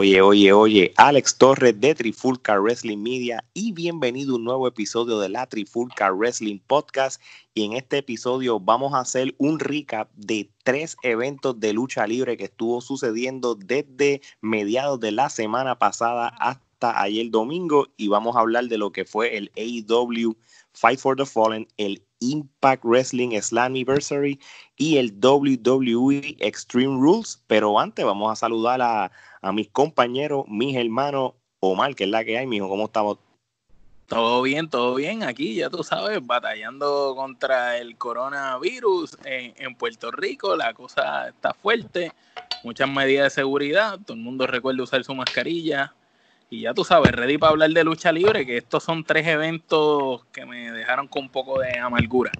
Oye, oye, oye, Alex Torres de Trifulca Wrestling Media y bienvenido a un nuevo episodio de la Trifulca Wrestling Podcast. Y en este episodio vamos a hacer un recap de tres eventos de lucha libre que estuvo sucediendo desde mediados de la semana pasada hasta ayer domingo. Y vamos a hablar de lo que fue el AEW Fight for the Fallen, el Impact Wrestling Slammiversary y el WWE Extreme Rules. Pero antes vamos a saludar a, a mis compañeros, mis hermanos, Omar, que es la que hay, mijo, ¿cómo estamos? Todo bien, todo bien. Aquí, ya tú sabes, batallando contra el coronavirus en, en, Puerto Rico. La cosa está fuerte. Muchas medidas de seguridad. Todo el mundo recuerda usar su mascarilla. Y ya tú sabes, ready para hablar de lucha libre, que estos son tres eventos que me dejaron con un poco de amargura.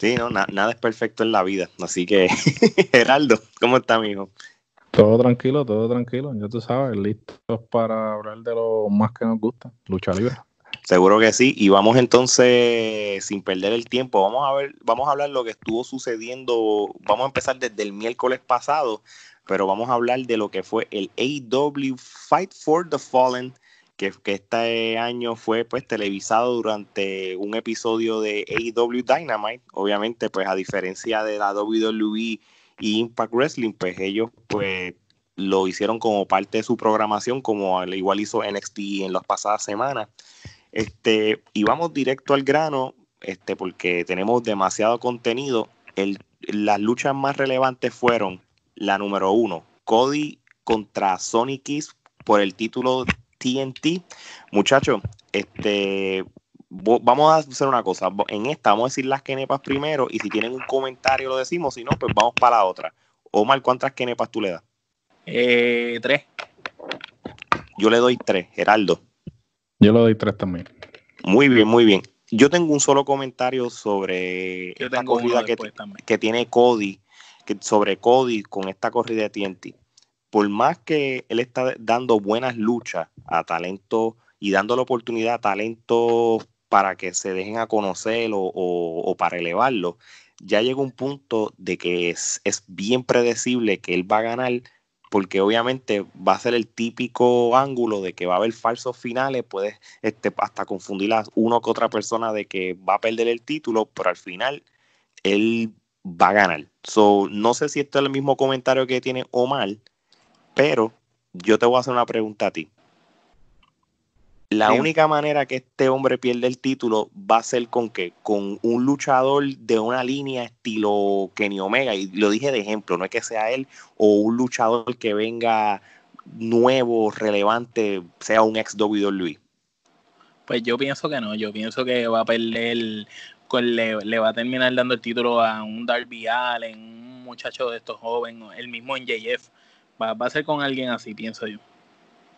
Sí, no, nada es perfecto en la vida. Así que, Geraldo, ¿cómo está, amigo? Todo tranquilo, todo tranquilo. Ya tú sabes, listos para hablar de lo más que nos gusta, lucha libre. Seguro que sí. Y vamos entonces, sin perder el tiempo, vamos a ver, vamos a hablar lo que estuvo sucediendo. Vamos a empezar desde el miércoles pasado, pero vamos a hablar de lo que fue el AEW Fight for the Fallen, que, que este año fue pues televisado durante un episodio de AEW Dynamite. Obviamente, pues a diferencia de la WWE y Impact Wrestling, pues ellos pues lo hicieron como parte de su programación, como al igual hizo NXT en las pasadas semanas. Este, y vamos directo al grano, este, porque tenemos demasiado contenido. El, las luchas más relevantes fueron la número uno, Cody contra Sonny Kiss por el título TNT. Muchachos, este, vamos a hacer una cosa. En esta vamos a decir las kenepas primero y si tienen un comentario lo decimos, si no, pues vamos para la otra. Omar, ¿cuántas kenepas tú le das? Eh, tres. Yo le doy tres, Geraldo. Yo le doy tres también. Muy bien, muy bien. Yo tengo un solo comentario sobre esta corrida que, que, tiene Cody, que, sobre Cody con esta corrida de TNT. Por más que él está dando buenas luchas a talento y dando la oportunidad a talento para que se dejen a conocer o, para elevarlo, ya llega un punto de que es, es, bien predecible que él va a ganar, porque obviamente va a ser el típico ángulo de que va a haber falsos finales, puede este, hasta confundir a uno que otra persona de que va a perder el título, pero al final él va a ganar. So, no sé si esto es el mismo comentario que tiene Omar, pero yo te voy a hacer una pregunta a ti. La única manera que este hombre pierde el título va a ser con que con un luchador de una línea estilo Kenny Omega, y lo dije de ejemplo, no es que sea él, o un luchador que venga nuevo, relevante, sea un ex WWE. Pues yo pienso que no, yo pienso que va a perder, le, le va a terminar dando el título a un Darby Allen, un muchacho de estos jóvenes, el mismo en JF, va, va a ser con alguien así, pienso yo.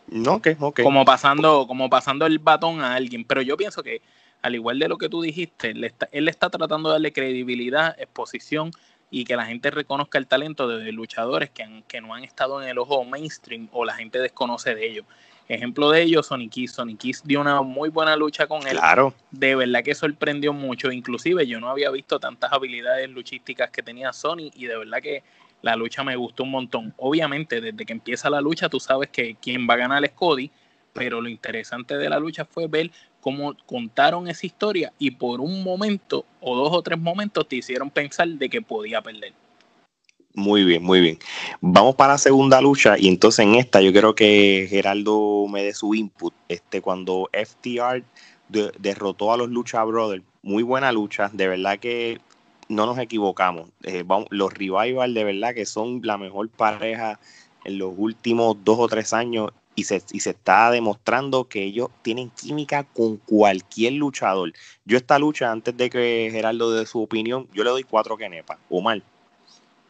No, okay, okay. Como pasando, como pasando el batón a alguien. Pero yo pienso que, al igual de lo que tú dijiste, él está, él está tratando de darle credibilidad, exposición y que la gente reconozca el talento de, luchadores que, que no han estado en el ojo mainstream o la gente desconoce de ellos. Ejemplo de ellos, Sonic Kiss. Sonic Kiss dio una muy buena lucha con él. Claro. De verdad que sorprendió mucho. Inclusive yo no había visto tantas habilidades luchísticas que tenía Sony y de verdad que la lucha me gustó un montón. Obviamente, desde que empieza la lucha, tú sabes que quien va a ganar es Cody, pero lo interesante de la lucha fue ver cómo contaron esa historia y por un momento o dos o tres momentos te hicieron pensar de que podía perder. Muy bien, muy bien. Vamos para la segunda lucha y entonces en esta yo quiero que Geraldo me dé su input. Este, cuando FTR derrotó a los Lucha Brothers, muy buena lucha, de verdad que no nos equivocamos. Eh, los Revival de verdad que son la mejor pareja en los últimos dos o tres años y se, y se está demostrando que ellos tienen química con cualquier luchador. Yo esta lucha, antes de que Gerardo dé su opinión, yo le doy cuatro kenepas. mal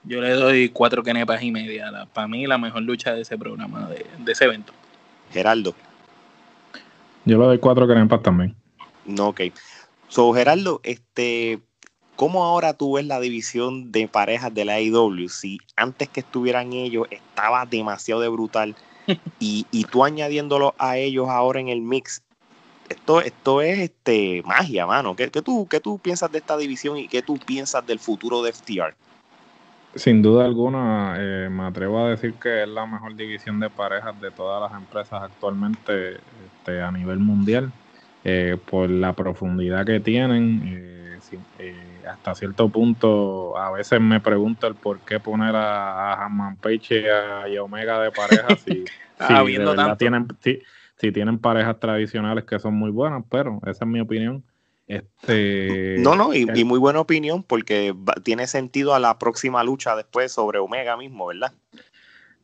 Yo le doy cuatro kenepas y media. para mí la mejor lucha de ese programa, de, de ese evento. Gerardo. Yo le doy cuatro kenepas también. No, ok. So, Gerardo, este, ¿Cómo ahora tú ves la división de parejas de la AEW? Si antes que estuvieran ellos estaba demasiado de brutal y, tú añadiéndolo a ellos ahora en el mix, esto, esto es este magia, mano. ¿Qué, tú, ¿Qué tú piensas de esta división y qué tú piensas del futuro de FTR? Sin duda alguna, eh, me atrevo a decir que es la mejor división de parejas de todas las empresas actualmente este, a nivel mundial, eh, por la profundidad que tienen. Eh, hasta cierto punto, a veces me pregunto el por qué poner a, a Hanman y a, Omega de parejas si, ah, tienen, si tienen parejas tradicionales que son muy buenas, pero esa es mi opinión. Este, no, no, y, muy buena opinión porque tiene sentido a la próxima lucha después sobre Omega mismo, ¿verdad?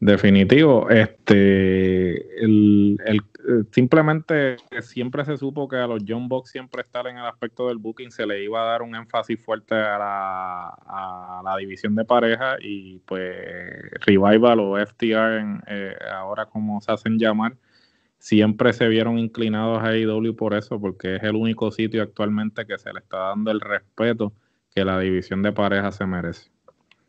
Definitivo. Este, el, simplemente siempre se supo que a los John Box siempre estar en el aspecto del booking se le iba a dar un énfasis fuerte a la, a la división de pareja y pues Revival o FTR eh, ahora como se hacen llamar siempre se vieron inclinados a AEW por eso, porque es el único sitio actualmente que se le está dando el respeto que la división de pareja se merece.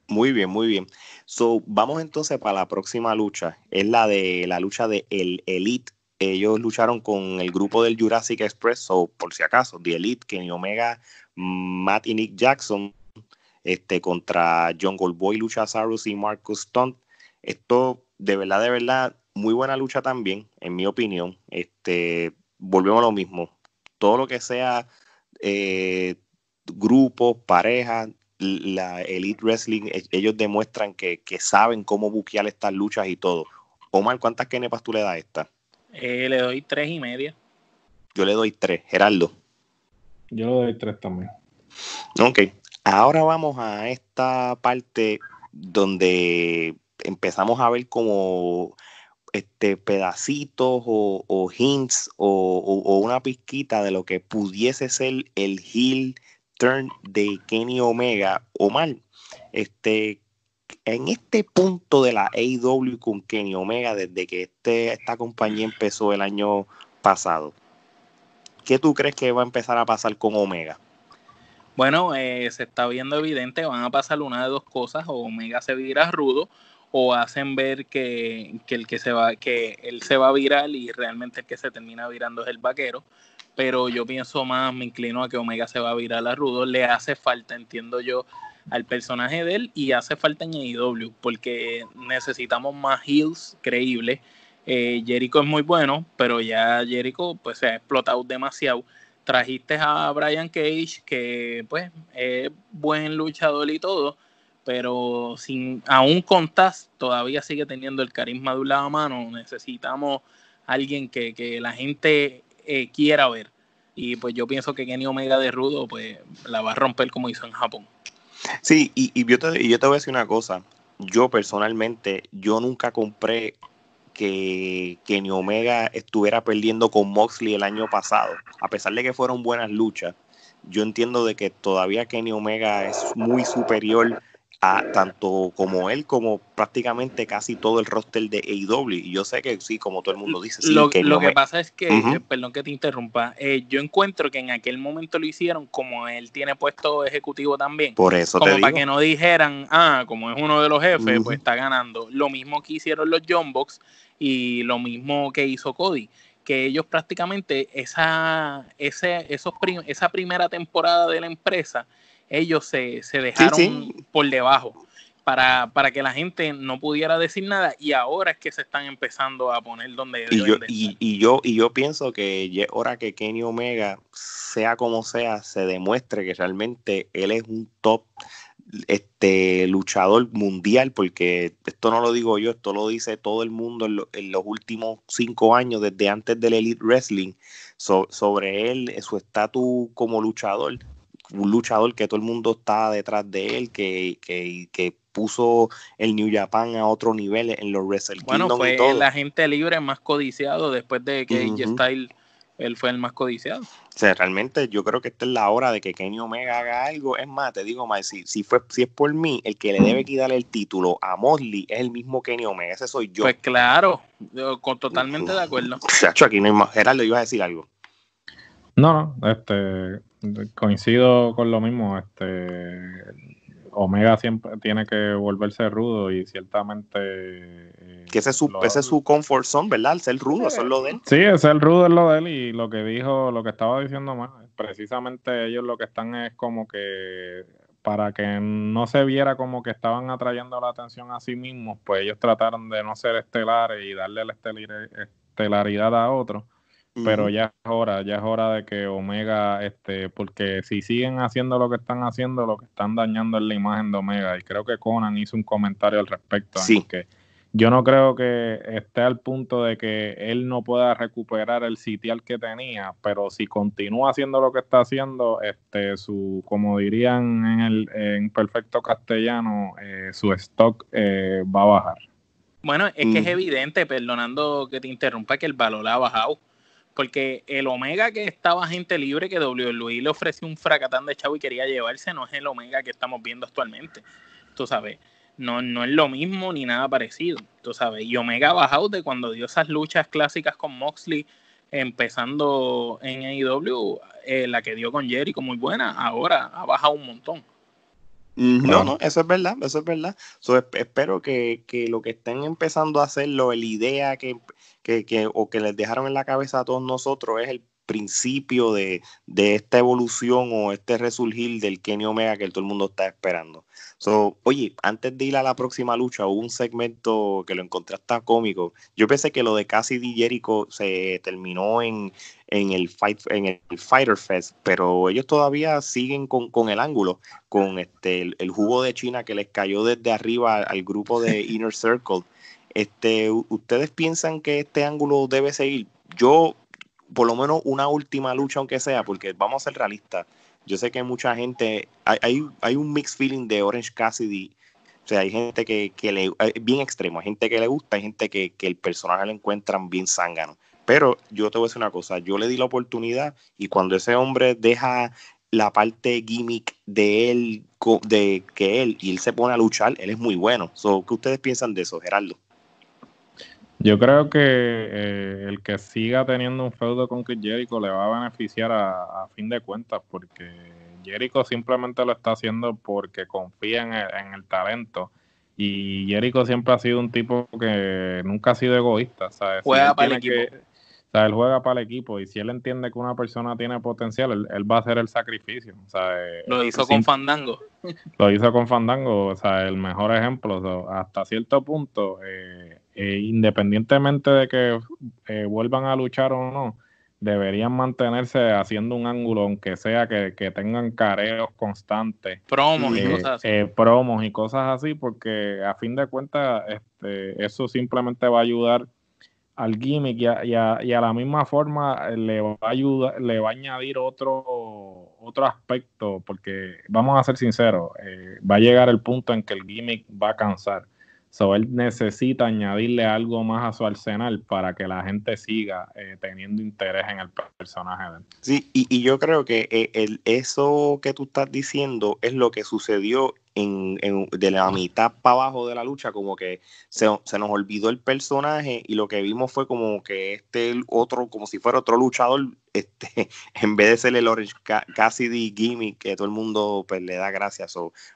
Muy bien, muy bien. So, vamos entonces para la próxima lucha. Es la de la lucha de el Elite. Ellos lucharon con el grupo del Jurassic Express, o por si acaso, The Elite, Kenny Omega, Matt y Nick Jackson, este, contra John Goldboy, Lucha Sarus y Marcus Stunt. Esto, de verdad, de verdad, muy buena lucha también, en mi opinión. Este, volvemos a lo mismo. Todo lo que sea eh, grupos, parejas, la Elite Wrestling, e, ellos demuestran que, saben cómo buquear estas luchas y todo. Omar, ¿cuántas kenepas tú le das a esta? Eh, le doy tres y media. Yo le doy tres. Gerardo. Yo le doy tres también. Ok. Ahora vamos a esta parte donde empezamos a ver como este, pedacitos o, hints o, una pizquita de lo que pudiese ser el heel turn de Kenny Omega o mal. Este, en este punto de la AW con Kenny Omega, desde que este, esta compañía empezó el año pasado, ¿qué tú crees que va a empezar a pasar con Omega? Bueno, eh, se está viendo evidente, van a pasar una de dos cosas, o Omega se virá rudo o hacen ver que, el que se va, que él se va a virar y realmente el que se termina virando es el vaquero. Pero yo pienso más, me inclino a que Omega se va a virar a Rudo. Le hace falta, entiendo yo, al personaje de él y hace falta en AEW porque necesitamos más heels creíbles. Eh, Jericho es muy bueno, pero ya Jericho pues se ha explotado demasiado. Trajiste a Brian Cage, que pues es buen luchador y todo, pero sin aún con todavía sigue teniendo el carisma de un lado a mano. Necesitamos alguien que, la gente eh, quiera ver. Y pues yo pienso que Kenny Omega de Rudo pues la va a romper como hizo en Japón. Sí, y, yo, te, yo te voy a decir una cosa. Yo personalmente, yo nunca compré que Kenny Omega estuviera perdiendo con Moxley el año pasado. A pesar de que fueron buenas luchas, yo entiendo de que todavía Kenny Omega es muy superior a tanto como él como prácticamente casi todo el roster de AEW. Y yo sé que sí, como todo el mundo dice. lo que, lo que pasa es que, eh, perdón que te interrumpa, eh, yo encuentro que en aquel momento lo hicieron como él tiene puesto ejecutivo también. Por eso como para que no dijeran, ah, como es uno de los jefes, pues está ganando. Lo mismo que hicieron los John Box y lo mismo que hizo Cody que ellos prácticamente esa, ese, esos esa primera temporada de la empresa ellos se, dejaron por debajo para, para, que la gente no pudiera decir nada y ahora es que se están empezando a poner donde y yo, y, yo y yo pienso que ahora que Kenny Omega sea como sea se demuestre que realmente él es un top este luchador mundial porque esto no lo digo yo esto lo dice todo el mundo en, los últimos cinco años desde antes del Elite Wrestling sobre él su estatus como luchador un luchador que todo el mundo está detrás de él, que, que, puso el New Japan a otro nivel en los Wrestle Bueno, fue el agente libre más codiciado después de que uh Style él fue el más codiciado. O sea, realmente yo creo que esta es la hora de que Kenny Omega haga algo. Es más, te digo más, si, si, fue, si es por mí, el que le debe quitar el título a Mosley es el mismo Kenny Omega. Ese soy yo. Pues claro, con, totalmente de acuerdo. Chacho, aquí no hay más. Gerardo, ibas a decir algo. No, no, este, coincido con lo mismo. Este, Omega siempre tiene que volverse rudo y ciertamente. Eh, que ese es, su, ese es su comfort zone, ¿verdad? El ser rudo, eso es lo de él. Sí, el ser rudo es lo de él y lo que dijo, lo que estaba diciendo más, precisamente ellos lo que están es como que para que no se viera como que estaban atrayendo la atención a sí mismos, pues ellos trataron de no ser estelares y darle la estelaridad a otros. Pero ya es hora, ya es hora de que Omega, este, porque si siguen haciendo lo que están haciendo, lo que están dañando es la imagen de Omega. Y creo que Conan hizo un comentario al respecto. Sí. Que yo no creo que esté al punto de que él no pueda recuperar el sitial que tenía, pero si continúa haciendo lo que está haciendo, este, su, como dirían en el en perfecto castellano, eh, su stock eh, va a bajar. Bueno, es que es evidente, perdonando que te interrumpa, que el valor ha bajado. Porque el Omega que estaba gente libre, que WWE le ofreció un fracatán de chavo y quería llevarse, no es el Omega que estamos viendo actualmente. Tú sabes no, no es lo mismo ni nada parecido, tú sabes. Y Omega ha bajado de cuando dio esas luchas clásicas con Moxley, empezando en AEW, eh, la que dio con Jericho muy buena, ahora ha bajado un montón. No, no, eso es verdad, eso es verdad. espero que, lo que estén empezando a hacerlo, la idea que, que, o que les dejaron en la cabeza a todos nosotros es el principio de, de, esta evolución o este resurgir del Kenny Omega que todo el mundo está esperando. So, oye, antes de ir a la próxima lucha, hubo un segmento que lo encontré hasta cómico. Yo pensé que lo de Cassidy Jericho se terminó en, en, el, fight, en el Fighter Fest, pero ellos todavía siguen con, con el ángulo, con este, el, jugo de China que les cayó desde arriba al grupo de Inner Circle. Este, ¿Ustedes piensan que este ángulo debe seguir? Yo por lo menos una última lucha, aunque sea, porque vamos a ser realistas. Yo sé que mucha gente, hay, hay, un mixed feeling de Orange Cassidy. O sea, hay gente que, que le, eh, bien extremo, hay gente que le gusta, hay gente que, que el personaje lo encuentran bien zángano. Pero yo te voy a decir una cosa, yo le di la oportunidad y cuando ese hombre deja la parte gimmick de él, de que él, y él se pone a luchar, él es muy bueno. So, ¿Qué ustedes piensan de eso, Gerardo? Yo creo que eh, el que siga teniendo un feudo con Chris Jericho le va a beneficiar a, fin de cuentas, porque Jericho simplemente lo está haciendo porque confía en el, talento. Y Jericho siempre ha sido un tipo que nunca ha sido egoísta. ¿sabes? Juega para el equipo. o sea, él juega para el equipo y si él entiende que una persona tiene potencial, él, va a hacer el sacrificio. lo hizo con Fandango. Lo hizo con Fandango, o sea, el mejor ejemplo. hasta cierto punto, eh, eh, independientemente de que eh, vuelvan a luchar o no, deberían mantenerse haciendo un ángulo, aunque sea que, tengan careos constantes. Promos y eh, cosas así. promos y cosas así, porque a fin de cuentas este, eso simplemente va a ayudar al gimmick y a, la misma forma le va a ayudar, le va a añadir otro, otro aspecto, porque vamos a ser sinceros, va a llegar el punto en que el gimmick va a cansar. So, él necesita añadirle algo más a su arsenal para que la gente siga eh, teniendo interés en el personaje de él. Sí, y, yo creo que eh, el, eso que tú estás diciendo es lo que sucedió de la mitad para abajo de la lucha, como que se, nos olvidó el personaje y lo que vimos fue como que este otro, como si fuera otro luchador, este, en vez de ser el Orange Cassidy gimmick que todo el mundo pues, le da gracias.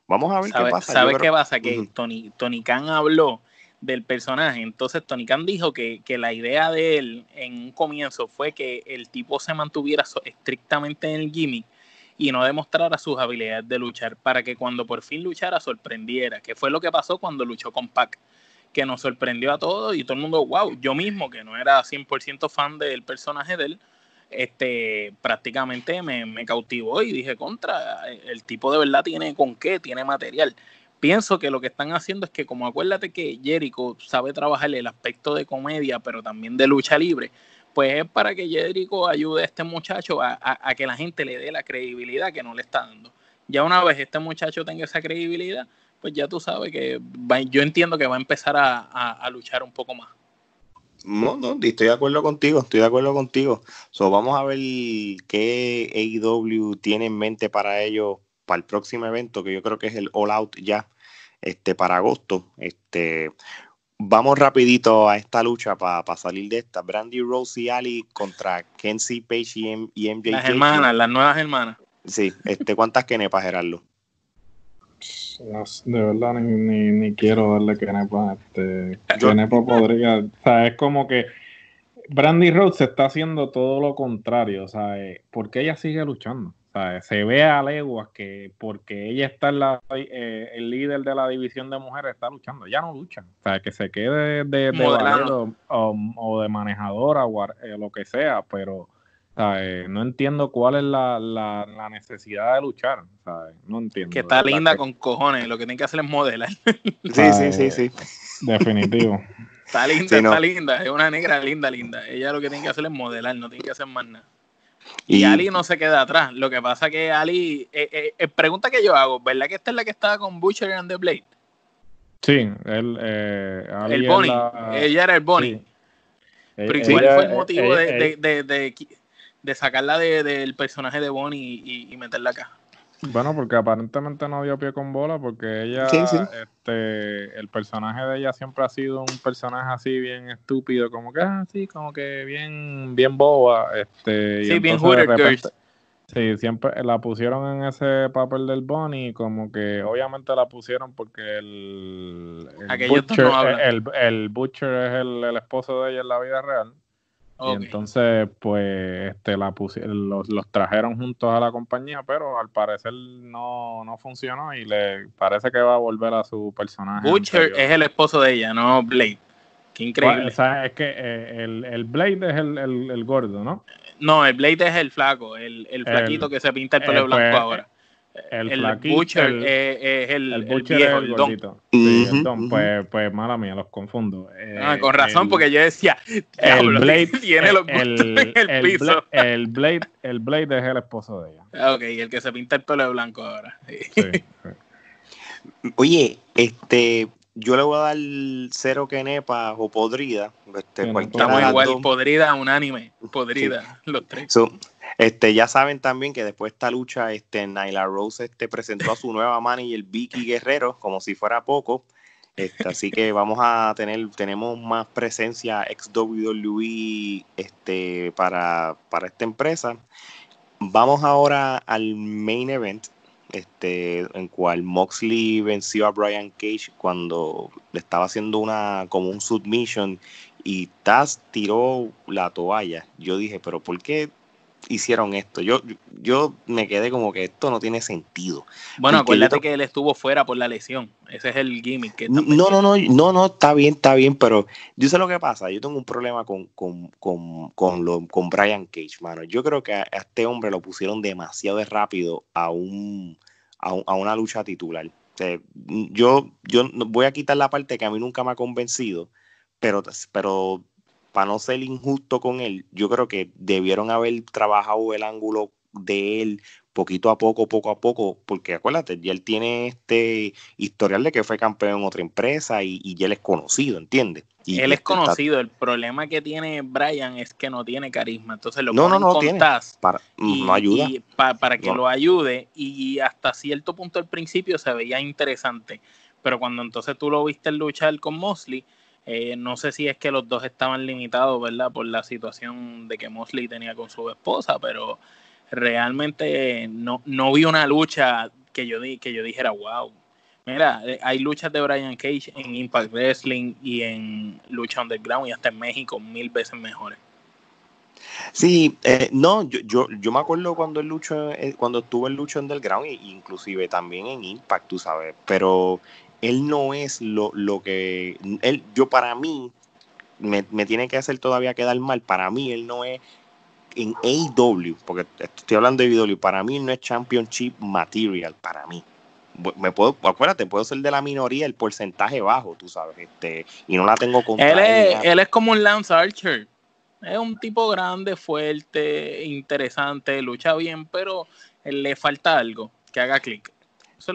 vamos a ver qué pasa. ¿Sabes qué pasa? Que Tony, Tony Khan habló del personaje. Entonces Tony Khan dijo que, que, la idea de él en un comienzo fue que el tipo se mantuviera estrictamente en el gimmick y no demostrara sus habilidades de luchar para que cuando por fin luchara sorprendiera, que fue lo que pasó cuando luchó con Pac, que nos sorprendió a todos y todo el mundo, wow, yo mismo que no era 100% fan del personaje de él, este, prácticamente me, me cautivó y dije, contra, el tipo de verdad tiene con qué, tiene material pienso que lo que están haciendo es que como acuérdate que Jericho sabe trabajar el aspecto de comedia, pero también de lucha libre, pues es para que Jericho ayude a este muchacho a, que la gente le dé la credibilidad que no le está dando. Ya una vez este muchacho tenga esa credibilidad, pues ya tú sabes que yo entiendo que va a empezar a, luchar un poco más. No, no, estoy de acuerdo contigo, estoy de acuerdo contigo. So, vamos a ver qué AEW tiene en mente para ellos para el próximo evento, que yo creo que es el All Out ya, este, para agosto. Este, vamos rapidito a esta lucha para salir de esta. Brandy Rose y Ali contra Kenzie Page y, MJ. Las hermanas, las nuevas hermanas. Sí, este, ¿cuántas kenepas, Gerardo? de verdad ni, ni, quiero darle kenepa. Este, kenepa podría, o sea, es como que Brandy Rose está haciendo todo lo contrario, o sea, porque ella sigue luchando. Se ve a leguas que porque ella está en la, eh, el líder de la división de mujeres está luchando. Ya no luchan. O sea, que se quede de, de o, de manejadora o eh, lo que sea, pero no entiendo cuál es la, la, necesidad de luchar. No entiendo. Que está linda con cojones. Lo que tiene que hacer es modelar. Sí, sí, sí, sí. Definitivo. está linda, está linda. Es una negra linda, linda. Ella lo que tiene que hacer es modelar, no tiene que hacer más nada. Y, Ali no se queda atrás. Lo que pasa que Ali, eh, eh, eh, pregunta que yo hago, ¿verdad que esta es la que estaba con Butcher and the Blade? Sí, él, eh, el Bonnie. Ella era el Bonnie. Pero igual fue el motivo de, de, de, de, sacarla del personaje de Bonnie y, y meterla acá. Bueno, porque aparentemente no dio pie con bola, porque ella, este, el personaje de ella siempre ha sido un personaje así bien estúpido, como que así, ah, como que bien, bien boba, este, sí, bien Sí, siempre la pusieron en ese papel del Bonnie, como que obviamente la pusieron porque el, el, Butcher, el, el Butcher es el, el esposo de ella en la vida real. Y entonces, pues, este, la los, los, trajeron juntos a la compañía, pero al parecer no, no funcionó y le parece que va a volver a su personaje. Butcher es el esposo de ella, no Blade. Qué increíble. o sea, es que eh, el, el, Blade es el, el, el, gordo, ¿no? No, el Blade es el flaco, el, el flaquito que se pinta el pelo blanco pues, ahora. El, el Butcher es, el, el, viejo, el, gordito. Sí, el don. Pues, pues mala mía, los confundo. ah, con razón, porque yo decía, el Blade tiene los el, el, piso. el, Blade, el Blade es el esposo de ella. Ah, ok, el que se pinta el pelo de blanco ahora. Sí, Oye, este, yo le voy a dar cero que nepa o podrida. Este, Estamos igual, podrida, unánime, podrida, los tres. Este, ya saben también que después de esta lucha, este, Nyla Rose este, presentó a su nueva manager Vicky Guerrero, como si fuera poco. Este, así que vamos a tener, tenemos más presencia ex WWE este, para, para esta empresa. Vamos ahora al main event, este, en cual Moxley venció a Brian Cage cuando le estaba haciendo una como un submission y Taz tiró la toalla. Yo dije, pero ¿por qué hicieron esto. Yo, yo me quedé como que esto no tiene sentido. Bueno, acuérdate que él estuvo fuera por la lesión. Ese es el gimmick. Que no, no, no, no, no, está bien, está bien, pero yo sé lo que pasa. Yo tengo un problema con, con, con, con, lo, con Brian Cage, mano. Yo creo que a, este hombre lo pusieron demasiado de rápido a, un, a, una lucha titular. yo, yo voy a quitar la parte que a mí nunca me ha convencido, pero, pero para no ser injusto con él, yo creo que debieron haber trabajado el ángulo de él poquito a poco, poco a poco, porque acuérdate, ya él tiene este historial de que fue campeón en otra empresa y, y ya él es conocido, ¿entiendes? Y él es conocido, el problema que tiene Brian es que no tiene carisma, entonces lo no, no, no tiene. para, no ayuda. para que lo ayude y hasta cierto punto al principio se veía interesante, pero cuando entonces tú lo viste luchar con Mosley, eh, no sé si es que los dos estaban limitados, ¿verdad? Por la situación de que Mosley tenía con su esposa, pero realmente no, no vi una lucha que yo, que yo dijera, wow. Mira, eh, hay luchas de Brian Cage en Impact Wrestling y en Lucha Underground y hasta en México mil veces mejores. Sí, eh, no, yo, yo, me acuerdo cuando el lucho, cuando estuvo en Lucha Underground, e inclusive también en Impact, tú sabes, pero él no es lo, lo que, él, yo para mí, me, tiene que hacer todavía quedar mal, para mí él no es en AEW, porque estoy hablando de AEW, para mí no es Championship Material, para mí. Me puedo, acuérdate, puedo ser de la minoría, el porcentaje bajo, tú sabes, este, y no la tengo contra él. Es, él es como un Lance Archer. Es un tipo grande, fuerte, interesante, lucha bien, pero le falta algo que haga clic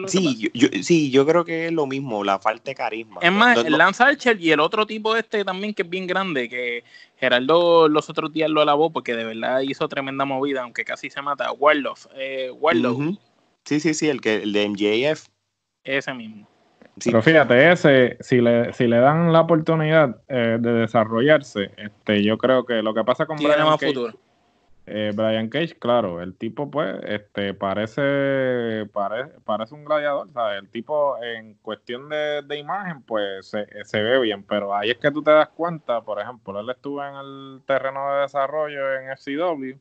sí, yo, sí, yo creo que es lo mismo, la falta de carisma. Es más, el Lance Archer y el otro tipo este también que es bien grande, que Gerardo los otros días lo alabó porque de verdad hizo tremenda movida, aunque casi se mata. Warlock. Eh, Sí, sí, sí, el, que, el de MJF. Ese mismo. Pero fíjate, ese, si le, si le dan la oportunidad eh, de desarrollarse, este, yo creo que lo que pasa con Tiene más futuro eh, Brian Cage, claro, el tipo pues este parece parece un gladiador. El tipo en cuestión de, imagen pues se, ve bien, pero ahí es que tú te das cuenta, por ejemplo, él estuvo en el terreno de desarrollo en FCW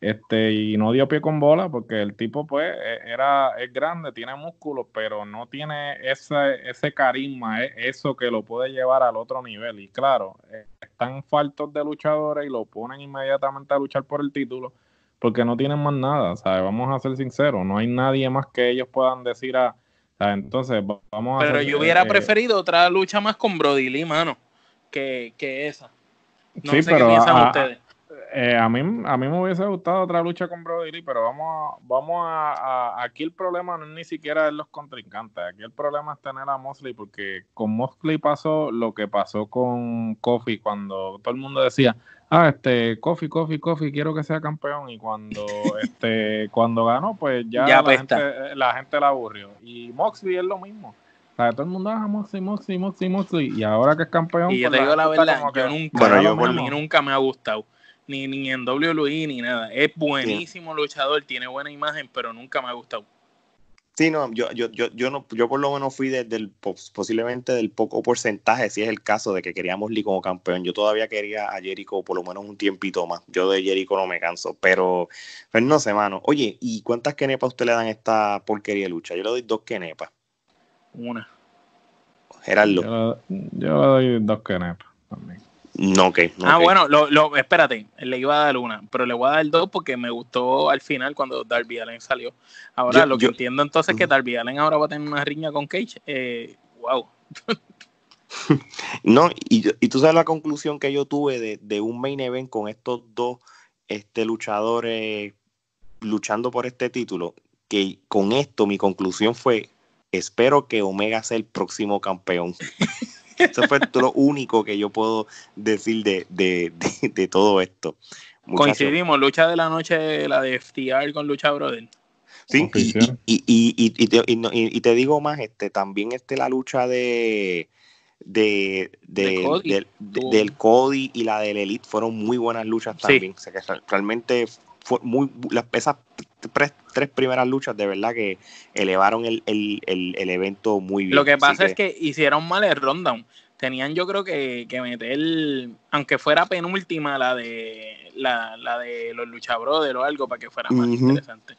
este, y no dio pie con bola porque el tipo pues e, era, es grande, tiene músculos, pero no tiene ese, ese carisma, eso que lo puede llevar al otro nivel. Y claro, eh, están faltos de luchadores y lo ponen inmediatamente a luchar por el título porque no tienen más nada, ¿sabes? Vamos a ser sinceros, no hay nadie más que ellos puedan decir a... Entonces, vamos a... Pero yo hubiera eh, preferido otra lucha más con Brody Lee, mano, que, que esa. No sí, sé pero qué piensan ustedes eh, a, mí, a mí me hubiese gustado otra lucha con Brody Lee, pero vamos a, vamos a, aquí el problema no es ni siquiera los contrincantes, aquí el problema es tener a Mosley, porque con Mosley pasó lo que pasó con Kofi cuando todo el mundo decía, ah, este, Kofi, Kofi, Kofi, quiero que sea campeón, y cuando este, cuando ganó, pues ya, la, gente, la, gente, la aburrió. Y Moxley es lo mismo. O sea, todo el mundo, ah, Moxley, Moxley, Moxley, Moxley, y ahora que es campeón, y yo pues te digo la verdad, yo nunca, yo nunca me ha gustado ni, ni en WWE ni nada. Es buenísimo luchador, tiene buena imagen, pero nunca me ha gustado. Sí, no, yo, yo, yo, yo, no, yo por lo menos fui desde el, posiblemente del poco porcentaje, si es el caso de que queríamos Lee como campeón. Yo todavía quería a Jericho por lo menos un tiempito más. Yo de Jericho no me canso, pero, pero no sé, mano. Oye, ¿y cuántas kenepas usted le dan a esta porquería de lucha? Yo le doy dos kenepas. Una. Gerardo. Yo, yo le doy dos kenepas también. No, ok. Ah, bueno, lo, lo, espérate, le iba a dar una, pero le voy a dar dos porque me gustó al final cuando Darby Allen salió. Ahora, lo que entiendo entonces es que Darby Allen ahora va a tener una riña con Cage. Eh, wow. no, y, y, tú sabes la conclusión que yo tuve de, de, un main event con estos dos este, luchadores luchando por este título, que con esto mi conclusión fue, espero que Omega sea el próximo campeón. Eso fue lo único que yo puedo decir de, todo esto. Coincidimos, lucha de la noche, la de FTR con Lucha Brother. Sí, y, y, te, digo más, este también este la lucha de, de, del Cody y la del Elite fueron muy buenas luchas también. O sea, que realmente fue muy las, esas tres, tres, primeras luchas de verdad que elevaron el, evento muy bien. Lo que pasa es que hicieron mal el rundown. Tenían yo creo que, que meter, aunque fuera penúltima, la de la, de los luchabrothers o algo para que fuera más interesante.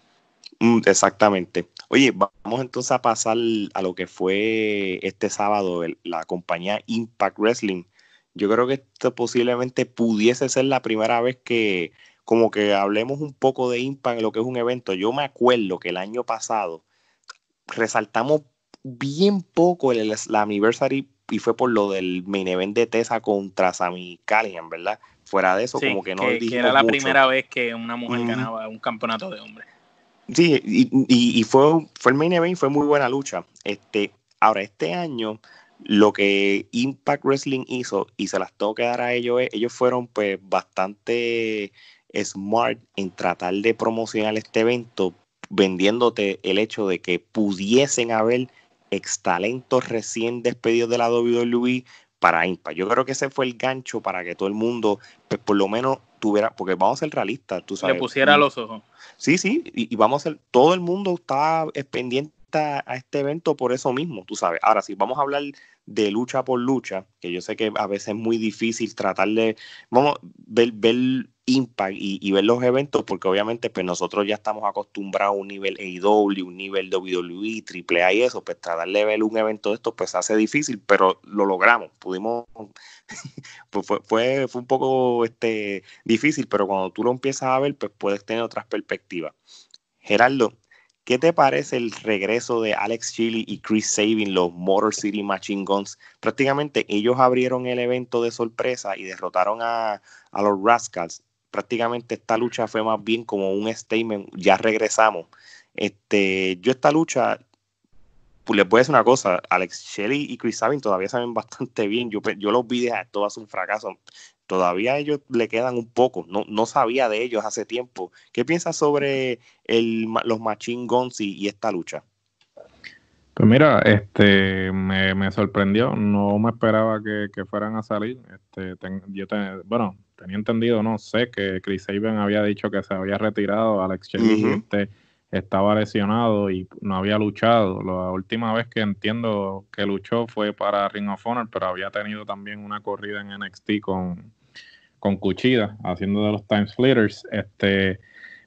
Mm, exactamente. Oye, vamos entonces a pasar a lo que fue este sábado la compañía Impact Wrestling. Yo creo que esto posiblemente pudiese ser la primera vez que como que hablemos un poco de Impact en lo que es un evento. Yo me acuerdo que el año pasado resaltamos bien poco el, la anniversary y fue por lo del main event de Tessa contra Sami Callihan, ¿verdad? Fuera de eso, como que no que, que era la primera vez que una mujer ganaba un campeonato de hombres. Sí, y, fue, fue el main event y fue muy buena lucha. Este, ahora, este año, lo que Impact Wrestling hizo, y se las tengo que dar a ellos, ellos fueron pues bastante smart en tratar de promocionar este evento, vendiéndote el hecho de que pudiesen haber ex talentos recién despedidos de la WWE para Impact. Yo creo que ese fue el gancho para que todo el mundo, pues por lo menos tuviera, porque vamos a ser realistas, tú sabes. Le pusiera los ojos. Sí, sí, y, vamos a ser, todo el mundo está pendiente a, a este evento por eso mismo, tú sabes. Ahora, si vamos a hablar de lucha por lucha, que yo sé que a veces es muy difícil tratar de, vamos, ver, ver Impact y, ver los eventos, porque obviamente pues nosotros ya estamos acostumbrados a un nivel AEW, un nivel WWE, AAA y eso, pues tratar de ver un evento de estos pues hace difícil, pero lo logramos, pudimos, pues fue, fue, fue un poco este, difícil, pero cuando tú lo empiezas a ver, pues puedes tener otras perspectivas. Gerardo, ¿Qué te parece el regreso de Alex Chili y Chris Sabin, los Motor City Machine Guns? Prácticamente ellos abrieron el evento de sorpresa y derrotaron a, los Rascals. Prácticamente esta lucha fue más bien como un statement, ya regresamos. Este, yo esta lucha, pues les voy a decir una cosa, Alex Shelley y Chris Sabin todavía saben bastante bien. Yo, yo los vi de todo un fracaso todavía a ellos le quedan un poco. No, no sabía de ellos hace tiempo. ¿Qué piensas sobre el, los Machine Guns y, esta lucha? Pues mira, este me, sorprendió, no me esperaba que, fueran a salir. Este, yo bueno, tenía entendido, no sé, que Chris Saban había dicho que se había retirado, Alex Shelley este, estaba lesionado y no había luchado. La última vez que entiendo que luchó fue para Ring of Honor, pero había tenido también una corrida en NXT con, con Cuchida, haciendo de los Time Splitters. Este,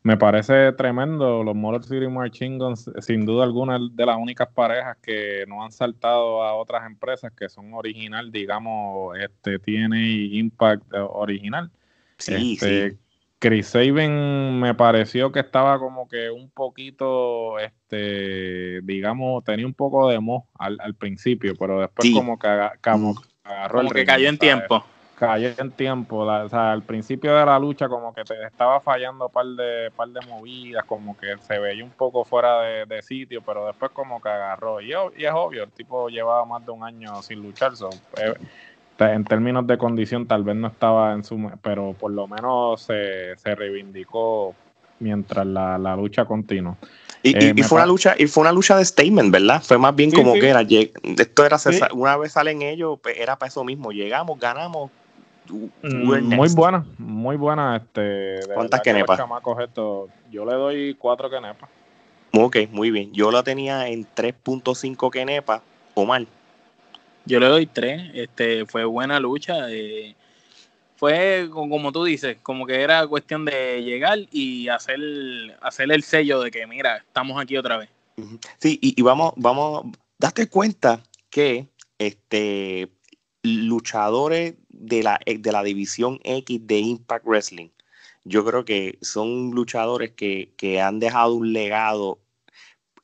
me parece tremendo. Los Motor City Machine Guns, sin duda alguna, de las únicas parejas que no han saltado a otras empresas que son original, digamos, este tiene Impact eh, original. Sí, este, sí. Chris Saban me pareció que estaba como que un poquito, este, digamos, tenía un poco de mo al, principio, pero después como que, como, agarró como que cayó en tiempo cayó en tiempo. o sea, al principio de la lucha como que te estaba fallando un par de, par de movidas, como que se veía un poco fuera de, sitio, pero después como que agarró. Y, y, es obvio, el tipo llevaba más de un año sin luchar. Eh, en términos de condición tal vez no estaba en su... pero por lo menos se, reivindicó mientras la, lucha continuó. Y, eh, fue una lucha, y fue una lucha de statement, ¿verdad? Fue más bien como que era, esto era, una vez salen ellos, pues, era para eso mismo, llegamos, ganamos, Mm, muy buena, muy buena. Este, ¿Cuántas quenepas? yo le doy cuatro quenepas. Ok, muy bien. Yo la tenía en 3.5 quenepas o mal. Yo le doy 3. Este, fue buena lucha. Eh, fue como tú dices, como que era cuestión de llegar y hacer, hacer el sello de que, mira, estamos aquí otra vez. Sí, y, y vamos, vamos, date cuenta que este luchadores de la, eh, de la división X de Impact Wrestling, yo creo que son luchadores que, han dejado un legado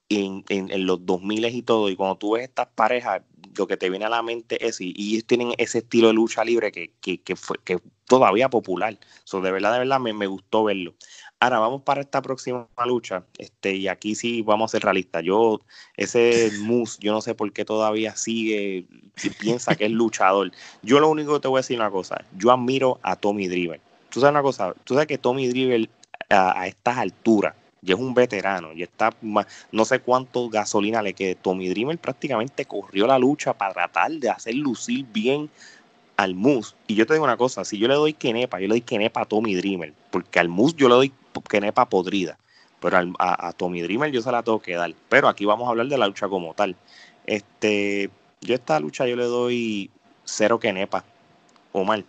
en, los 2000 y todo. Y cuando tú ves estas parejas, lo que te viene a la mente es, y, ellos tienen ese estilo de lucha libre que, que, fue que todavía popular. So, de verdad, de verdad, me, me gustó verlo. Ahora vamos para esta próxima lucha. Este, y aquí sí vamos a ser realistas. Yo, ese Moose, yo no sé por qué todavía sigue y piensa que es luchador. Yo lo único que te voy a decir una cosa. Yo admiro a Tommy Driver. Tú sabes una cosa, tú sabes que Tommy Driver a, estas alturas ya es un veterano, ya está no sé cuánto gasolina le quede. Tommy Driver prácticamente corrió la lucha para tratar de hacer lucir bien al Moose. Y yo te digo una cosa, si yo le doy Kenepa, yo le doy Kenepa a Tommy Dreamer, porque al Moose yo le doy Kenepa podrida, pero a, Tommy Dreamer yo se la tengo que dar. Pero aquí vamos a hablar de la lucha como tal. Este, yo esta lucha yo le doy cero Kenepa, o mal.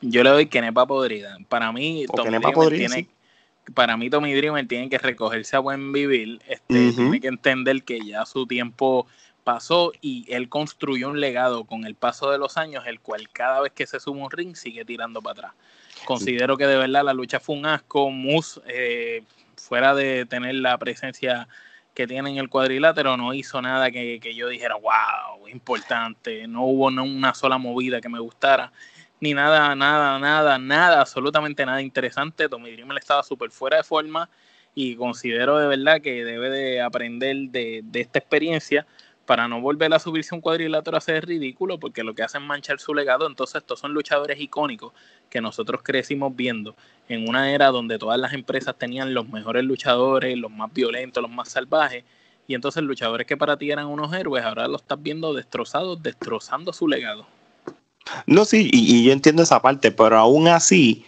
Yo le doy Kenepa podrida. Para mí, Tommy Dreamer tiene, para mí Tommy Dreamer tiene que recogerse a buen vivir, este, tiene que entender que ya su tiempo pasó y él construyó un legado con el paso de los años, el cual cada vez que se sube un ring sigue tirando para atrás. Considero que de verdad la lucha fue un asco. Moose, eh, fuera de tener la presencia que tiene en el cuadrilátero, no hizo nada que, yo dijera, wow, importante. No hubo una sola movida que me gustara, ni nada, nada, nada, nada, absolutamente nada interesante. Tommy Dreamer estaba súper fuera de forma y considero de verdad que debe de aprender de, de esta experiencia para no volver a subirse un cuadrilátero a ser ridículo, porque lo que hacen es manchar su legado. Entonces, estos son luchadores icónicos que nosotros crecimos viendo en una era donde todas las empresas tenían los mejores luchadores, los más violentos, los más salvajes. Y entonces, luchadores que para ti eran unos héroes, ahora los estás viendo destrozados, destrozando su legado. No, sí, y, yo entiendo esa parte, pero aún así,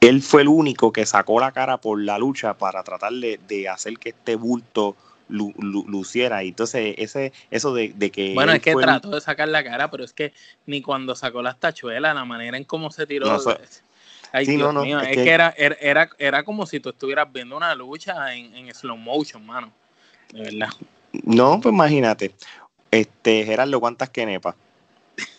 él fue el único que sacó la cara por la lucha para tratar de hacer que este bulto luciera. Y entonces, ese, eso de, que. Bueno, es que trató de sacar la cara, pero es que ni cuando sacó las tachuelas, la manera en cómo se tiró. Ay, Dios mío, es, que, era, era, era como si tú estuvieras viendo una lucha en, en slow motion, mano. De verdad. No, pues imagínate. Este, Gerardo, ¿cuántas quenepas?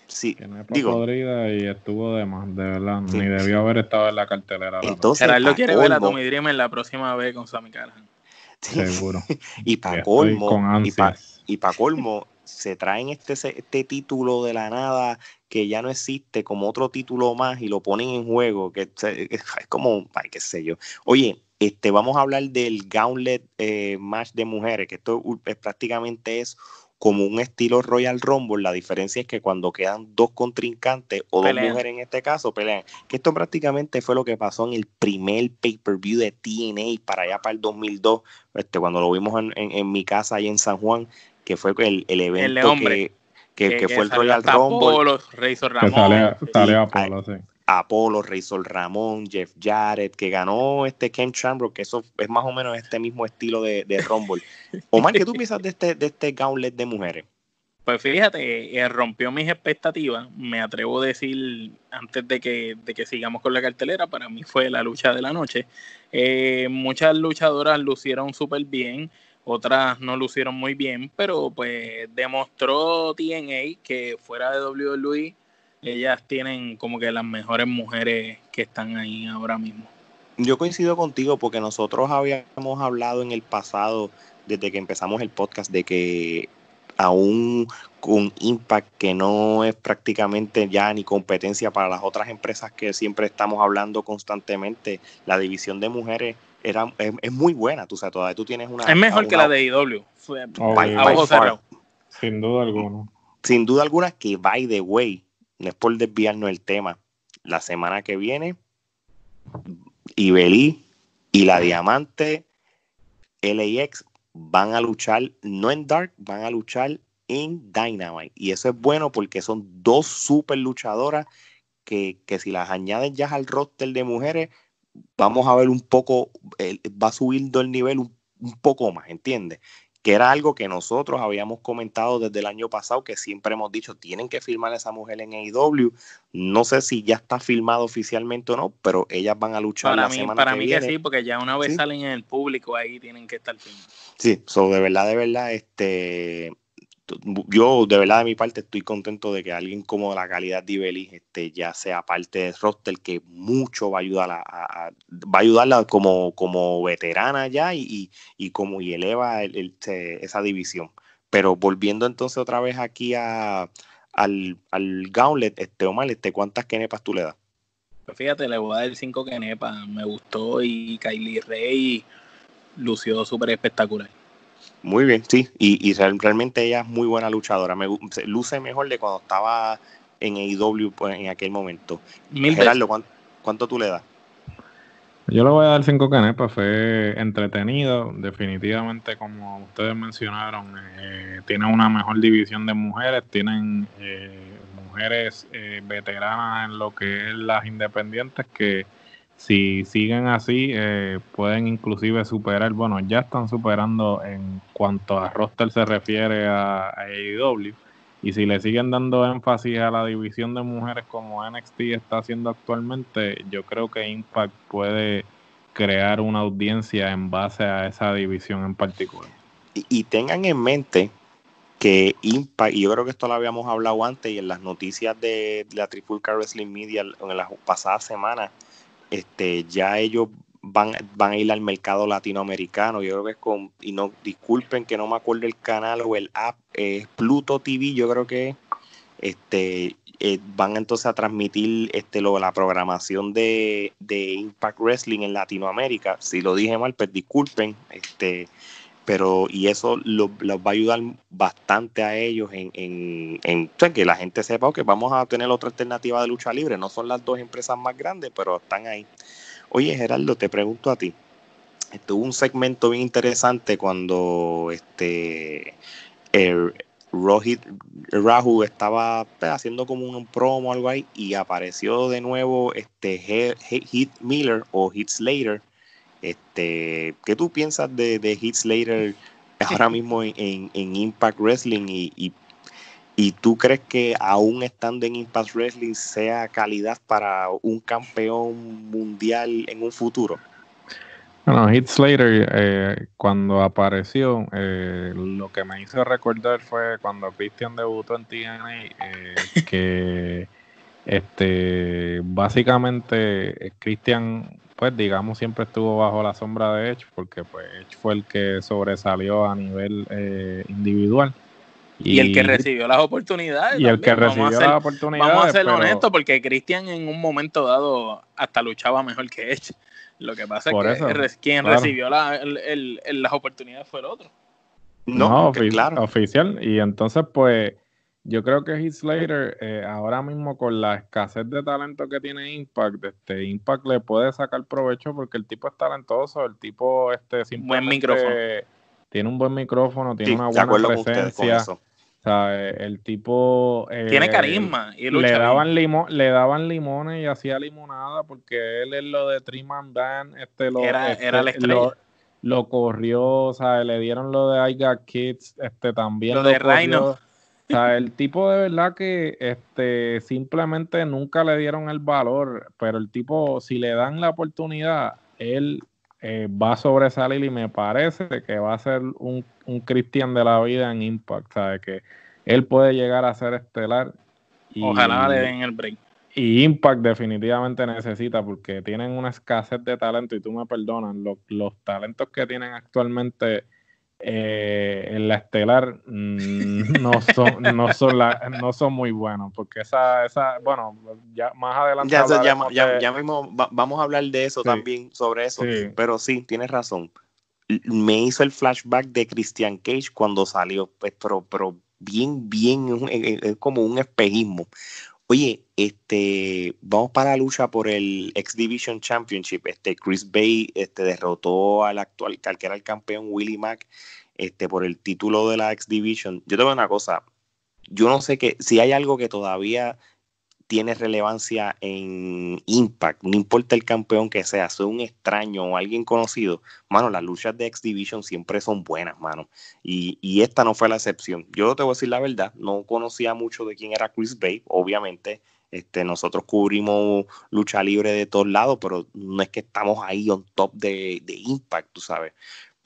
Sí, digo. podrida y estuvo de más, de verdad. Ni debió haber estado en la cartelera. Entonces, Gerardo quiere ver a Tommy Dreamer la próxima vez con Sammy Callahan. Seguro. y para colmo, y para colmo, se traen este, este título de la nada que ya no existe como otro título más y lo ponen en juego, que es como, ay, qué sé yo. Oye, este, vamos a hablar del Gauntlet eh, Match de mujeres, que esto prácticamente es como un estilo Royal Rumble. La diferencia es que cuando quedan dos contrincantes o dos mujeres en este caso pelean. Que esto prácticamente fue lo que pasó en el primer pay-per-view de TNA para allá para el 2002, este, cuando lo vimos en, mi casa ahí en San Juan, que fue el, el evento que, fue el Royal Rumble. Ramón. Apolo, Razor Ramón, Jeff Jarrett, que ganó este Ken Chambro, que eso es más o menos este mismo estilo de, de Rumble. Omar, ¿qué tú piensas de este, de este gauntlet de mujeres? Pues fíjate, eh, rompió mis expectativas. Me atrevo a decir, antes de que, de que sigamos con la cartelera, para mí fue la lucha de la noche. Eh, muchas luchadoras lucieron súper bien, otras no lucieron muy bien, pero pues demostró TNA que fuera de WWE, ellas tienen como que las mejores mujeres que están ahí ahora mismo. Yo coincido contigo porque nosotros habíamos hablado en el pasado, desde que empezamos el podcast, de que aún con Impact, que no es prácticamente ya ni competencia para las otras empresas que siempre estamos hablando constantemente, la división de mujeres era, es, muy buena. Tú, sabes, todavía tú tienes una. Es mejor que la de IW. Sin duda alguna. Sin duda alguna, que by the way, no es por desviarnos el tema. La semana que viene, Ibelí y la Diamante LAX van a luchar, no en Dark, van a luchar en Dynamite. Y eso es bueno porque son dos super luchadoras que, si las añades ya al roster de mujeres, vamos a ver un poco, va subiendo el nivel un, un poco más, ¿entiendes? Que era algo que nosotros habíamos comentado desde el año pasado, que siempre hemos dicho, tienen que firmar a esa mujer en AEW. No sé si ya está firmado oficialmente o no, pero ellas van a luchar para la mí, semana para mí que sí, porque ya una vez salen en el público ahí tienen que estar firmadas. Sí, so de verdad, de verdad, este yo de verdad de mi parte estoy contento de que alguien como la calidad de Ibeli este, ya sea parte del roster que mucho va a ayudar va a ayudarla como, como veterana ya y, y, como y eleva esa división. Pero volviendo entonces otra vez aquí a, al, al Gauntlet, este Omar, este, ¿cuántas kenepas tú le das? Pues fíjate, le voy a dar cinco kenepas, me gustó y Kylie Rey lució súper espectacular. Muy bien, sí, y, y, realmente ella es muy buena luchadora. Me luce mejor de cuando estaba en AEW pues, en aquel momento. Gerardo, ¿cuánto, tú le das? Yo le voy a dar cinco canepas, fue entretenido, definitivamente como ustedes mencionaron, eh, tiene una mejor división de mujeres, tienen eh, mujeres eh, veteranas en lo que es las independientes que si siguen así, eh, pueden inclusive superar, bueno, ya están superando en cuanto a roster se refiere a, AEW. Y si le siguen dando énfasis a la división de mujeres como NXT está haciendo actualmente, yo creo que Impact puede crear una audiencia en base a esa división en particular. Y, tengan en mente que Impact, y yo creo que esto lo habíamos hablado antes y en las noticias de la Triple Wrestling Media en las pasadas semanas, este, ya ellos van, van a ir al mercado latinoamericano. Yo creo que es con, y no, disculpen que no me acuerdo el canal o el app, es Pluto TV, yo creo que este, eh, van entonces a transmitir este, lo, la programación de, de, Impact Wrestling en Latinoamérica. Si lo dije mal, pues disculpen. Este, pero y eso los va a ayudar bastante a ellos en, que la gente sepa que vamos a tener otra alternativa de lucha libre. No son las dos empresas más grandes, pero están ahí. Oye, Gerardo, te pregunto a ti. Estuvo un segmento bien interesante cuando este Rohit Rahu estaba pues, haciendo como un promo o algo ahí y apareció de nuevo este Heath Miller o Heath Slater este, ¿Qué tú piensas de, de Heath Slater ahora mismo en, Impact Wrestling y, y, tú crees que aún estando en Impact Wrestling sea calidad para un campeón mundial en un futuro? Bueno, Heath Slater eh, cuando apareció, eh, lo que me hizo recordar fue cuando Christian debutó en TNA, eh, que este básicamente Christian pues digamos siempre estuvo bajo la sombra de Edge porque pues Edge fue el que sobresalió a nivel eh, individual. Y, el que recibió las oportunidades. Y el que recibió las oportunidades. Vamos a ser honestos porque Christian en un momento dado hasta luchaba mejor que Edge. Lo que pasa es que quien recibió las oportunidades fue el otro. No, claro. oficial. Y entonces pues yo creo que Heath Slater, eh, ahora mismo con la escasez de talento que tiene Impact, este Impact le puede sacar provecho porque el tipo es talentoso, el tipo este buen micrófono. tiene un buen micrófono, tiene una buena presencia. O sea, el tipo eh, tiene carisma y le daban limo, le daban limones y hacía limonada porque él es lo de Triman Band, este lo era, este, era la estrella. Lo, corrió, o sea, le dieron lo de I Got Kids, este también lo, de Rhino O sea, el tipo de verdad que este, simplemente nunca le dieron el valor, pero el tipo, si le dan la oportunidad, él eh, va a sobresalir y me parece que va a ser un, un Cristian de la vida en Impact, ¿sabes? Que él puede llegar a ser estelar. Y, Ojalá le den el break. Y Impact definitivamente necesita, porque tienen una escasez de talento, y tú me perdonas, los talentos que tienen actualmente eh, en la estelar mm, no son no son no son muy buenos porque esa esa bueno ya más adelante ya, ya, mismo vamos a hablar de eso también sobre eso. pero sí tienes razón. Me hizo el flashback de Christian Cage cuando salió pues, pero pero bien bien es como un espejismo Oye, este, vamos para la lucha por el X Division Championship. Este, Chris Bay este, derrotó al actual, al que era el campeón Willie Mack, este, por el título de la X Division. Yo te voy una cosa. Yo no sé que si hay algo que todavía tiene relevancia en Impact, no importa el campeón que sea, sea un extraño o alguien conocido, mano, las luchas de X Division siempre son buenas, mano. Y, y, esta no fue la excepción. Yo te voy a decir la verdad, no conocía mucho de quién era Chris Bay, obviamente. Este, nosotros cubrimos lucha libre de todos lados, pero no es que estamos ahí on top de, de Impact, tú sabes.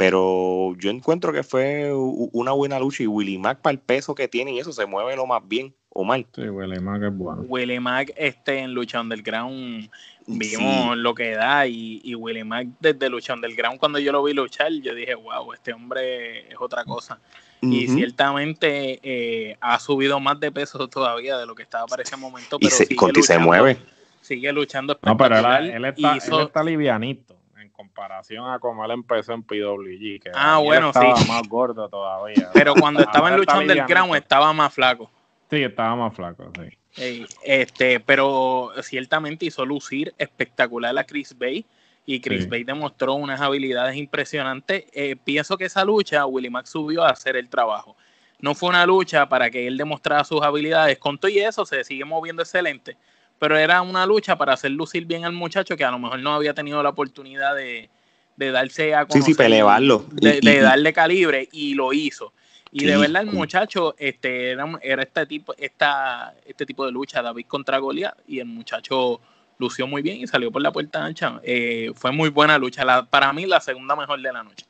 Pero yo encuentro que fue una buena lucha y Willy Mac para el peso que tiene y eso se mueve lo más bien o mal. Sí, Willie Mac es bueno. Willie Mac este, en Lucha Underground vimos lo que da y, y Willie Mac desde Lucha Underground cuando yo lo vi luchar yo dije, wow, este hombre es otra cosa. Y ciertamente eh, ha subido más de peso todavía de lo que estaba para ese momento. Pero y se, mueve. Sigue luchando. No, pero él, está, él está livianito comparación a como él empezó en PWG. Que ah, bueno, estaba más gordo todavía. Pero cuando estaba en Lucha Underground estaba más flaco. Sí, estaba más flaco, sí. este, pero ciertamente hizo lucir espectacular a Chris Bay y Chris Bay demostró unas habilidades impresionantes. Eh, pienso que esa lucha Willie Max subió a hacer el trabajo. No fue una lucha para que él demostrara sus habilidades. Con todo y eso se sigue moviendo excelente, pero era una lucha para hacer lucir bien al muchacho que a lo mejor no había tenido la oportunidad de, darse a conocer, sí, sí, De, de darle calibre y lo hizo. Y de verdad el muchacho este, era, este, tipo, esta, este tipo de lucha, David contra Goliath, y el muchacho lució muy bien y salió por la puerta ancha. Eh, fue muy buena lucha. para mí, la segunda mejor de la noche.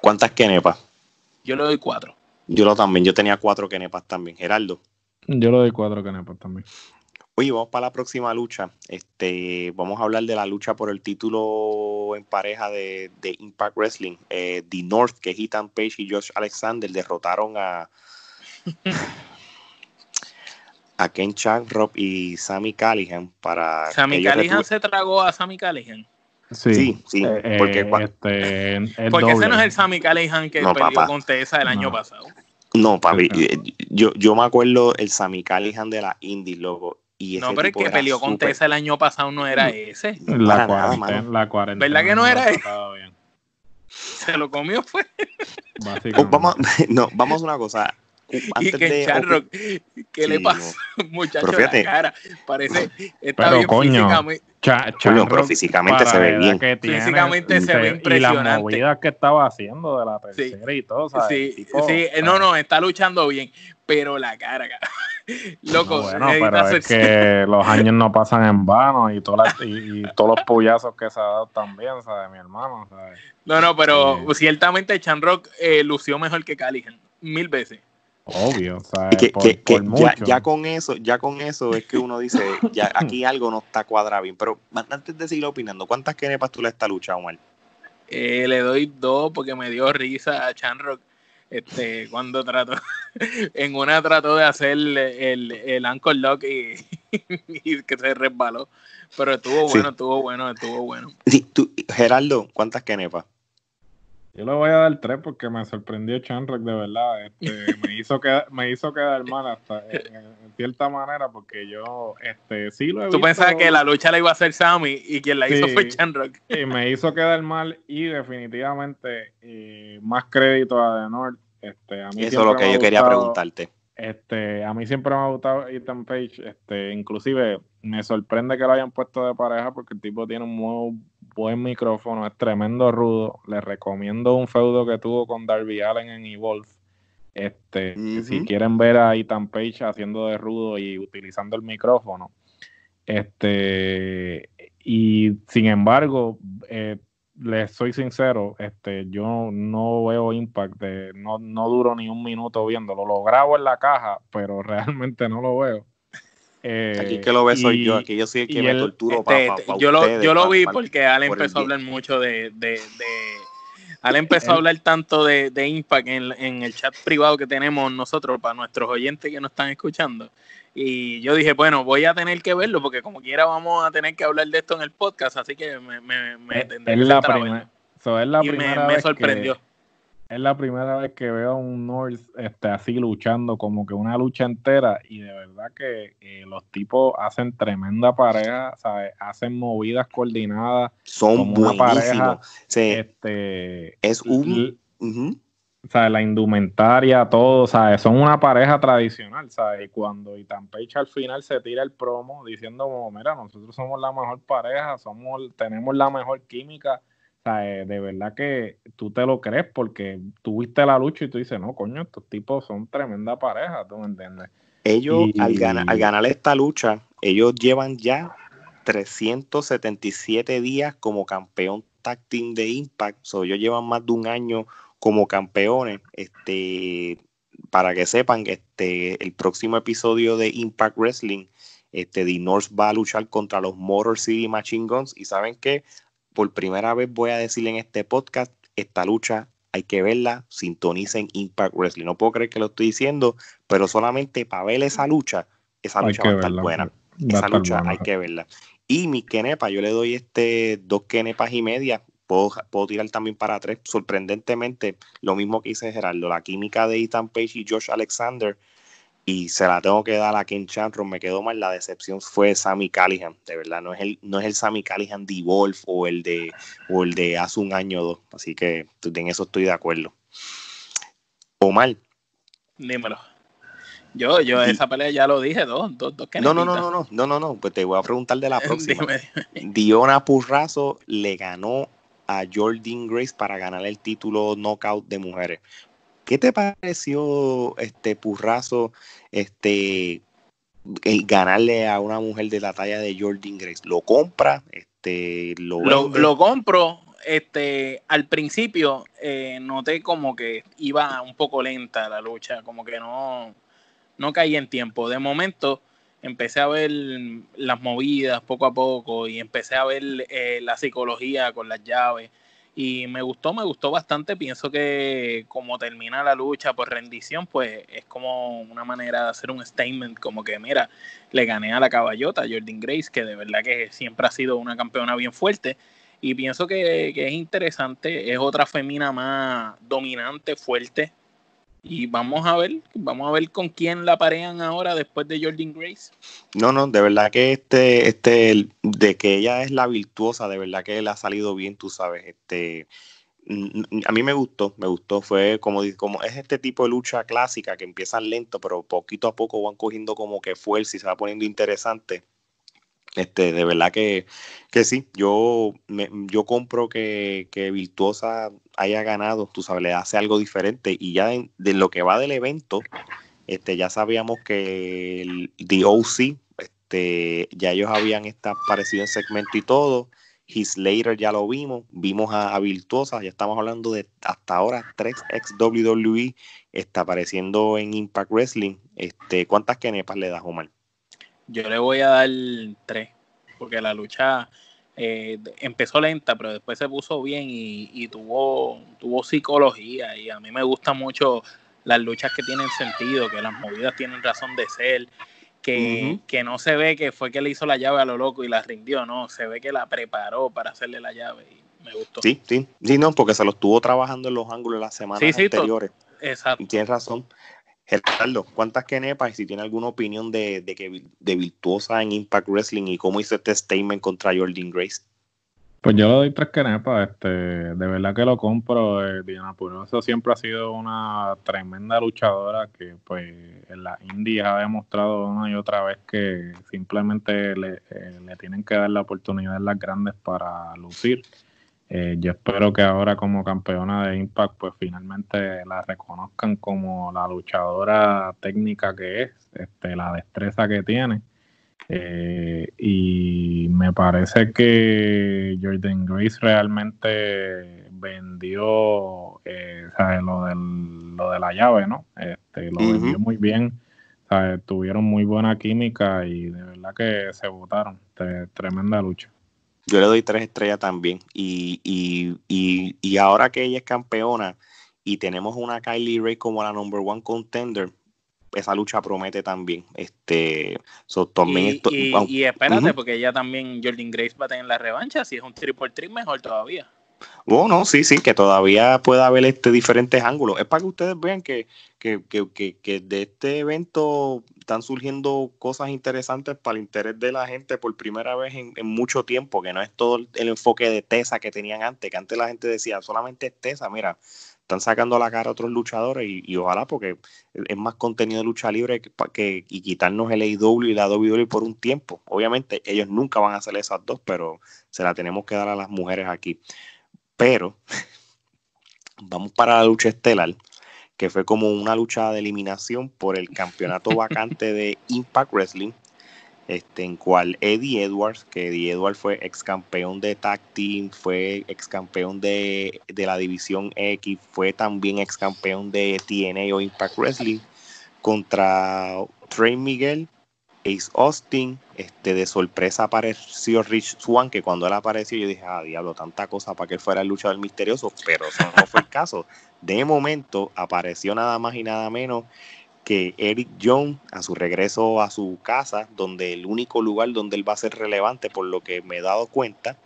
¿Cuántas kenepas? Yo le doy cuatro. Yo lo también, yo tenía cuatro kenepas también. Geraldo. Yo le doy cuatro kenepas también. Oye, vamos para la próxima lucha. Este, vamos a hablar de la lucha por el título en pareja de, Impact Wrestling. Eh, The North, que Ethan Page y Josh Alexander derrotaron a, a Ken Rob y Sammy Callihan para. ¿Sammy Callihan se tragó a Sammy Callihan? Sí, sí, eh, porque, este, porque ese no es el Sammy Callihan que perdió con Tessa el año pasado. No, papi, eh, yo, yo me acuerdo el Sammy Callihan de la Indie, loco no, pero el que peleó con Tessa el año pasado no era ese. La cuarentena, la cuarentena. ¿Verdad que no era ese? Se lo comió fue. Oh, vamos, no, vamos a una cosa. Antes y que de, Charro, ¿qué le pasa? Muchacho, la cara. Parece, está pero, bien coño, físicamente. Cha, pero físicamente se ve bien. físicamente se ve impresionante. Y las movidas que estaba haciendo de la tercera y todo, ¿sabes? Sí, sí, no, no, está luchando bien, pero la cara, cara. Loco, bueno, pero es que los años no pasan en vano y, todas y, todos los puyazos que se ha dado también, ¿sabes? Mi hermano, ¿sabes? No, no, pero ciertamente Chan Rock eh, lució mejor que Callihan, mil veces. Obvio, ¿sabes? Que, que, que ya, ya, con eso, ya con eso es que uno dice, ya aquí algo no está cuadrado bien. Pero antes de seguir opinando, ¿cuántas kenepas tú le esta lucha, Omar? Eh, le doy dos porque me dio risa a Chan Rock este, cuando trató, en una trató de hacer el, el, el Anchor Lock y, y, que se resbaló. Pero estuvo bueno, estuvo bueno, estuvo bueno. Sí, tú, Geraldo, ¿cuántas kenepas? Yo le voy a dar tres porque me sorprendió Chanrock de verdad. Este, me hizo quedar, me hizo quedar mal hasta en, cierta manera porque yo este sí lo he Tú pensabas que la lucha la iba a hacer Sammy y quien la hizo fue Chanrock. Y me hizo quedar mal y definitivamente más crédito a The North. Este, a mí Eso es lo que yo quería preguntarte. Este, a mí siempre me ha gustado Ethan Page. Este, inclusive me sorprende que lo hayan puesto de pareja porque el tipo tiene un muy buen micrófono, es tremendo rudo. Le recomiendo un feudo que tuvo con Darby Allen en Evolve. Este, si quieren ver a Ethan Page haciendo de rudo y utilizando el micrófono. Este, y sin embargo, eh, les soy sincero, este, yo no veo Impact, no, no duro ni un minuto viéndolo. Lo grabo en la caja, pero realmente no lo veo. Eh, aquí que lo ve soy yo, aquí yo soy el que me torturo para, este, yo, lo, yo lo vi porque Ale empezó a hablar mucho de, de, Ale empezó a hablar tanto de, de Impact en, en, el chat privado que tenemos nosotros para nuestros oyentes que nos están escuchando. Y yo dije, bueno, voy a tener que verlo porque como quiera vamos a tener que hablar de esto en el podcast, así que me, me, me es, la primera, es la primera me, sorprendió. Es la primera vez que veo a un North este, así luchando, como que una lucha entera, y de verdad que eh, los tipos hacen tremenda pareja, ¿sabes? hacen movidas coordinadas. Son buenísimos. este, es un... ¿sabes? La indumentaria, todo, ¿sabes? Son una pareja tradicional, ¿sabes? Y cuando Ethan Page al final se tira el promo diciendo, mira, nosotros somos la mejor pareja, somos, tenemos la mejor química, ¿sabes? De verdad que tú te lo crees porque tuviste la lucha y tú dices, no, coño, estos tipos son tremenda pareja, ¿tú me entiendes? Ellos, al, ganar, al ganar esta lucha, ellos llevan ya 377 días como campeón tag team de Impact, so, ellos llevan más de un año como campeones. Este, para que sepan, este, el próximo episodio de Impact Wrestling, este, The North va a luchar contra los Motor City Machine Guns. Y saben que por primera vez voy a decir en este podcast, esta lucha hay que verla, sintonicen Impact Wrestling. No puedo creer que lo estoy diciendo, pero solamente para ver esa lucha, esa lucha va a estar buena. esa lucha hay que verla. Y mi Kenepa, yo le doy este dos Kenepas y media. Puedo, tirar también para tres. Sorprendentemente, lo mismo que hice Gerardo, la química de Ethan Page y Josh Alexander, y se la tengo que dar a Ken Chantron, me quedó mal. La decepción fue Sammy Callihan, de verdad, no es el, no es el Sammy Callihan de Wolf o el de, o el de hace un año o dos. Así que en eso estoy de acuerdo. Omar. Dímelo. Yo, yo esa pelea ya lo dije, dos, dos, dos no, no, no, no, no, no, no, no, pues te voy a preguntar de la próxima. Diona Purrazo le ganó a Jordan Grace para ganar el título knockout de mujeres. ¿Qué te pareció este Purrazo este ganarle a una mujer de la talla de Jordan Grace? ¿Lo compra? Este, lo, lo, compro. Este, al principio eh, noté como que iba un poco lenta la lucha, como que no, no caía en tiempo. De momento, empecé a ver las movidas poco a poco y empecé a ver eh, la psicología con las llaves y me gustó, me gustó bastante. Pienso que como termina la lucha por rendición, pues es como una manera de hacer un statement, como que mira, le gané a la caballota, Jordan Grace, que de verdad que siempre ha sido una campeona bien fuerte. Y pienso que, que es interesante, es otra femina más dominante, fuerte, y vamos a ver, vamos a ver con quién la parean ahora después de Jordan Grace. No, no, de verdad que este, este, de que ella es la virtuosa, de verdad que le ha salido bien, tú sabes, este, a mí me gustó, me gustó, fue como, como es este tipo de lucha clásica que empiezan lento, pero poquito a poco van cogiendo como que fuerza y se va poniendo interesante. Este, de verdad que, que sí, yo, me, yo compro que, que, Virtuosa haya ganado, tú sabes, le hace algo diferente y ya de, lo que va del evento, este, ya sabíamos que el The OC, este, ya ellos habían aparecido en segmento y todo, His Later ya lo vimos, vimos a, Virtuosa, ya estamos hablando de hasta ahora tres ex WWE está apareciendo en Impact Wrestling, este, ¿cuántas kenepas le das, Omar? Yo le voy a dar tres, porque la lucha eh, empezó lenta, pero después se puso bien y, tuvo, tuvo psicología. Y a mí me gustan mucho las luchas que tienen sentido, que las movidas tienen razón de ser, que, que no se ve que fue que le hizo la llave a lo loco y la rindió, no, se ve que la preparó para hacerle la llave y me gustó. Sí, sí, sí, no, porque se lo estuvo trabajando en los ángulos las semanas anteriores. Exacto. Y tienes razón. Gerardo, ¿cuántas kenepas? Y si tiene alguna opinión de, que, de Virtuosa en Impact Wrestling y cómo hizo este statement contra Jordan Grace. Pues yo le doy tres kenepas, este, de verdad que lo compro. Eh, Diana Purosa siempre ha sido una tremenda luchadora que pues en la India ha demostrado una y otra vez que simplemente le, eh, le tienen que dar la oportunidad en las grandes para lucir. Eh, yo espero que ahora como campeona de Impact pues finalmente la reconozcan como la luchadora técnica que es, este, la destreza que tiene. Eh, y me parece que Jordan Grace realmente vendió eh, Lo, del, lo de la llave, ¿no? Este, lo vendió muy bien. Tuvieron muy buena química y de verdad que se votaron. tremenda lucha. Yo le doy tres estrellas también. Y, y, y, y ahora que ella es campeona y tenemos una Kylie Ray como la number one contender, esa lucha promete también. Este, también y, y, espérate, porque ella también, Jordan Grace va a tener la revancha. Si es un triple trick, mejor todavía. Bueno, sí, sí, que todavía puede haber este diferentes ángulos. Es para que ustedes vean que, que, que, que, de este evento están surgiendo cosas interesantes para el interés de la gente por primera vez en, mucho tiempo, que no es todo el enfoque de Tesa que tenían antes, que antes la gente decía solamente es Tesa, mira, están sacando la cara a otros luchadores y, ojalá porque es más contenido de lucha libre que, que, y quitarnos el AEW y la WWE por un tiempo. Obviamente ellos nunca van a hacer esas dos, pero se la tenemos que dar a las mujeres aquí. Pero vamos para la lucha estelar, que fue como una lucha de eliminación por el campeonato vacante de Impact Wrestling, este, en cual Eddie Edwards, que Eddie Edwards fue ex campeón de Tag Team, fue ex campeón de, de la División X, fue también ex campeón de TNA o Impact Wrestling, contra Trey Miguel Ace Austin, este, de sorpresa apareció Rich Swan, que cuando él apareció yo dije, ah, diablo, tanta cosa para que él fuera el luchador misterioso, pero eso no fue el caso. De momento apareció nada más y nada menos que Eric Jones a su regreso a su casa, donde el único lugar donde él va a ser relevante, por lo que me he dado cuenta,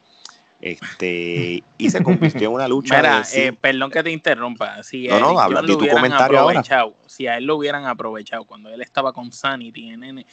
este y se convirtió en una lucha. Mira, eh, perdón que te interrumpa. Si no, no, habla de tu comentario ahora. Si a él lo hubieran aprovechado cuando él estaba con Sanity, en,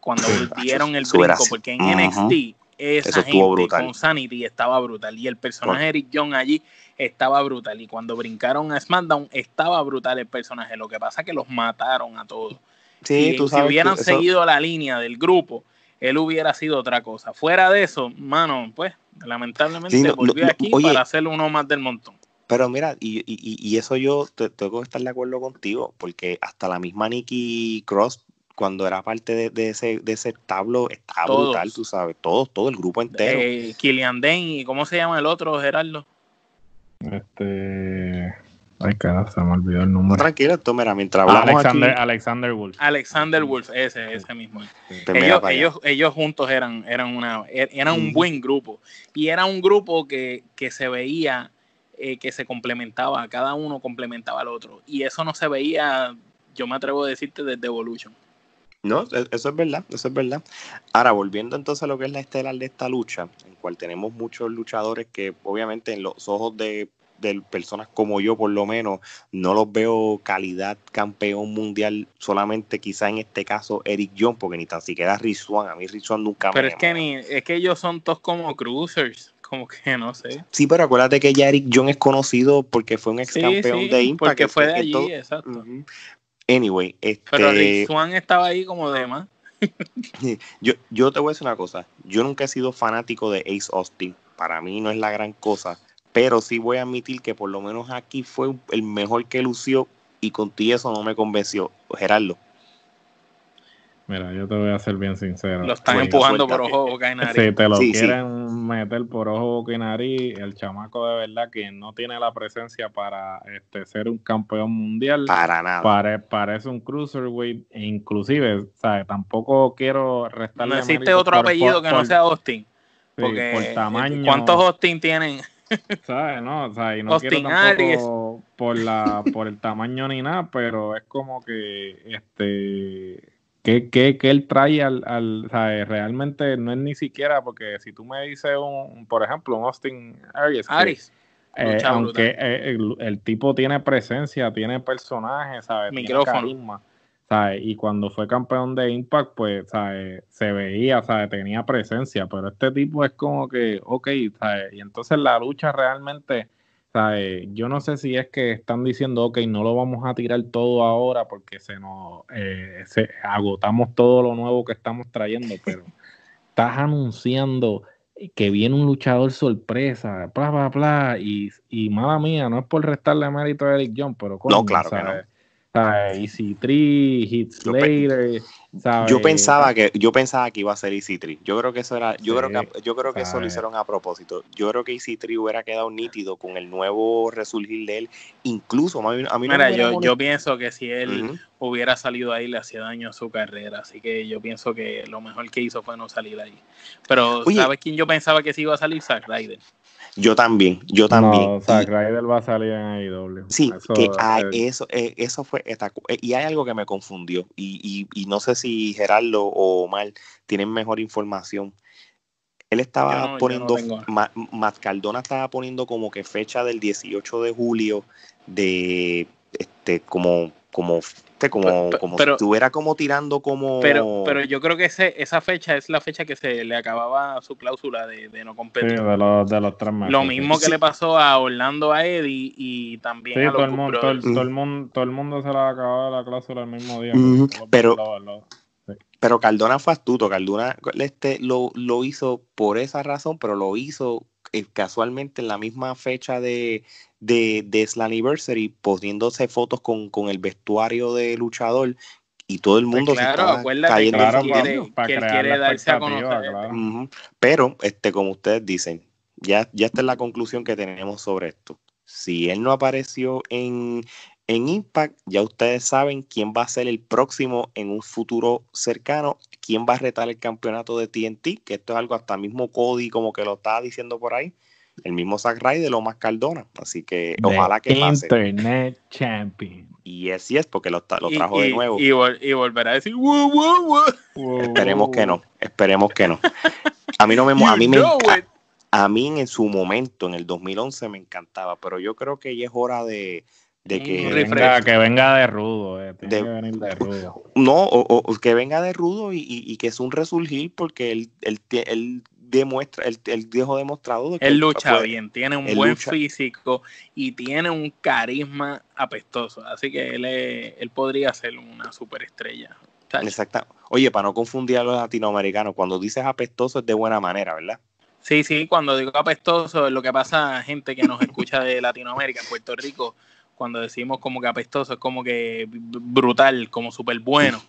cuando dieron el brinco, porque en NXT esa gente con Sanity estaba brutal y el personaje Eric John allí estaba brutal y cuando brincaron a SmackDown estaba brutal el personaje. Lo que pasa es que los mataron a todos. si, si hubieran seguido la línea del grupo, él hubiera sido otra cosa. Fuera de eso, mano, pues lamentablemente volvió aquí para hacer uno más del montón. Pero mira, y, y, eso yo tengo que estar de acuerdo contigo, porque hasta la misma Nikki Cross, cuando era parte de, ese, de ese establo, estaba brutal, tú sabes, todos, todo el grupo entero. Eh, Killian Dane, ¿y cómo se llama el otro, Gerardo? Este. Ay, cara, se me olvidó el número. Tranquilo, esto, mira, mientras hablamos Alexander, Alexander Wolf. Alexander Wolf, ese, ese mismo. Ellos, ellos, ellos, juntos eran, eran, una, er, eran un buen grupo. Y era un grupo que, que se veía eh, que se complementaba, cada uno complementaba al otro. Y eso no se veía, yo me atrevo a decirte, desde Evolution. No, e, eso es verdad, eso es verdad. Ahora, volviendo entonces a lo que es la estelar de esta lucha, en cual tenemos muchos luchadores que obviamente en los ojos de de personas como yo, por lo menos, no los veo calidad campeón mundial, solamente quizá en este caso Eric John, porque ni tan siquiera Rizwan, a mí Rizwan nunca pero me. Pero es que, ni, es que ellos son todos como cruisers, como que no sé. Sí, pero acuérdate que ya Eric John es conocido porque fue un ex campeón de Impact. Porque fue de allí, exacto. Anyway, este. Pero Rizwan estaba ahí como de más. yo, yo te voy a decir una cosa. Yo nunca he sido fanático de Ace Austin. Para mí no es la gran cosa pero sí voy a admitir que por lo menos aquí fue el mejor que lució y contigo eso no me convenció. Gerardo. Mira, yo te voy a ser bien sincero. Lo están empujando por ojo, boca y nariz. Si te lo quieren meter por ojo, boca y nariz, el chamaco de verdad que no tiene la presencia para este, ser un campeón mundial. Para nada. parece un cruiserweight. E inclusive, ¿sabes? Tampoco quiero restarle... No existe otro apellido que no sea Austin. Porque por tamaño, ¿cuántos Austin tienen? ¿Sabes? No, o sea, y no quiero tampoco por, la, por el tamaño ni nada, pero es como que este que, que, que él trae al, al ¿sabes? realmente no es ni siquiera porque si tú me dices un, por ejemplo, un Austin Aries, eh, aunque eh, el, tipo tiene presencia, tiene personaje, ¿sabes? Micrófono. Y cuando fue campeón de Impact, pues, Se veía, ¿sabes? Tenía presencia, pero este tipo es como que, ok, ¿sabes? Y entonces la lucha realmente, ¿sabes? Yo no sé si es que están diciendo, ok, no lo vamos a tirar todo ahora porque se nos, eh, se, agotamos todo lo nuevo que estamos trayendo, pero estás anunciando que viene un luchador sorpresa, bla, bla, bla, y, y mala mía, no es por restarle mérito a Eric John, pero no, claro que no. Easy 3, Hits Later. Yo pensaba que yo pensaba que iba a ser Easy 3. Yo creo que eso era, yo creo que yo creo que eso lo hicieron a propósito. Yo creo que Easy 3 hubiera quedado nítido con el nuevo resurgir de él. Incluso a mí, a mí Mira, yo, yo, pienso que si él hubiera salido ahí le hacía daño a su carrera. Así que yo pienso que lo mejor que hizo fue no salir ahí. Pero ¿sabes quién yo pensaba que sí iba a salir? Zack Ryder. Yo también, yo también. No, Zack Ryder va a salir en AEW. Sí, que eso, eh, eso fue. Eh, y hay algo que me confundió. Y, y, no sé si Gerardo o Omar tienen mejor información. Él estaba poniendo, Matt Cardona estaba poniendo como que fecha del 18 de julio de este como como como, como si estuviera como tirando como pero pero yo creo que ese, esa fecha es la fecha que se le acababa su cláusula de, no competir. De los, de los tres lo mismo que le pasó a Orlando a Eddie y también a los todo, el mundo, todo, el, mundo todo el mundo se le acababa la cláusula el mismo día. Pero pero Cardona fue astuto Cardona este lo, lo hizo por esa razón pero lo hizo eh, casualmente en la misma fecha de, de, de Slammiversary, poniéndose fotos con, con, el vestuario de luchador y todo el mundo pues claro, se cayendo claro, que, quiere, darse a conocer. Pero, este, como ustedes dicen, ya, ya esta es la conclusión que tenemos sobre esto. Si él no apareció en, en Impact, ya ustedes saben quién va a ser el próximo en un futuro cercano, quién va a retar el campeonato de TNT, que esto es algo hasta mismo Cody como que lo está diciendo por ahí, el mismo Zack Ryder lo más Cardona, así que ojalá que pase. Internet Champion. Y así es, porque lo, lo trajo de nuevo. Y, volverá a decir, wow, wow, Esperemos que no, esperemos que no. A mí no me... A mí me a mí en su momento, en el 2011, me encantaba, pero yo creo que ya es hora de, de que, venga, que venga de rudo, eh, de, que venir de rudo. No, o, que venga de rudo y, y, que es un resurgir porque él, él, él demuestra, él, él dejó demostrado que él lucha bien, tiene un buen físico y tiene un carisma apestoso, así que él, él podría ser una superestrella. Exacto. Oye, para no confundir a los latinoamericanos, cuando dices apestoso es de buena manera, ¿verdad? Sí, sí, cuando digo apestoso, es lo que pasa a gente que nos escucha de Latinoamérica, en Puerto Rico, cuando decimos como que apestoso, es como que brutal, como súper bueno.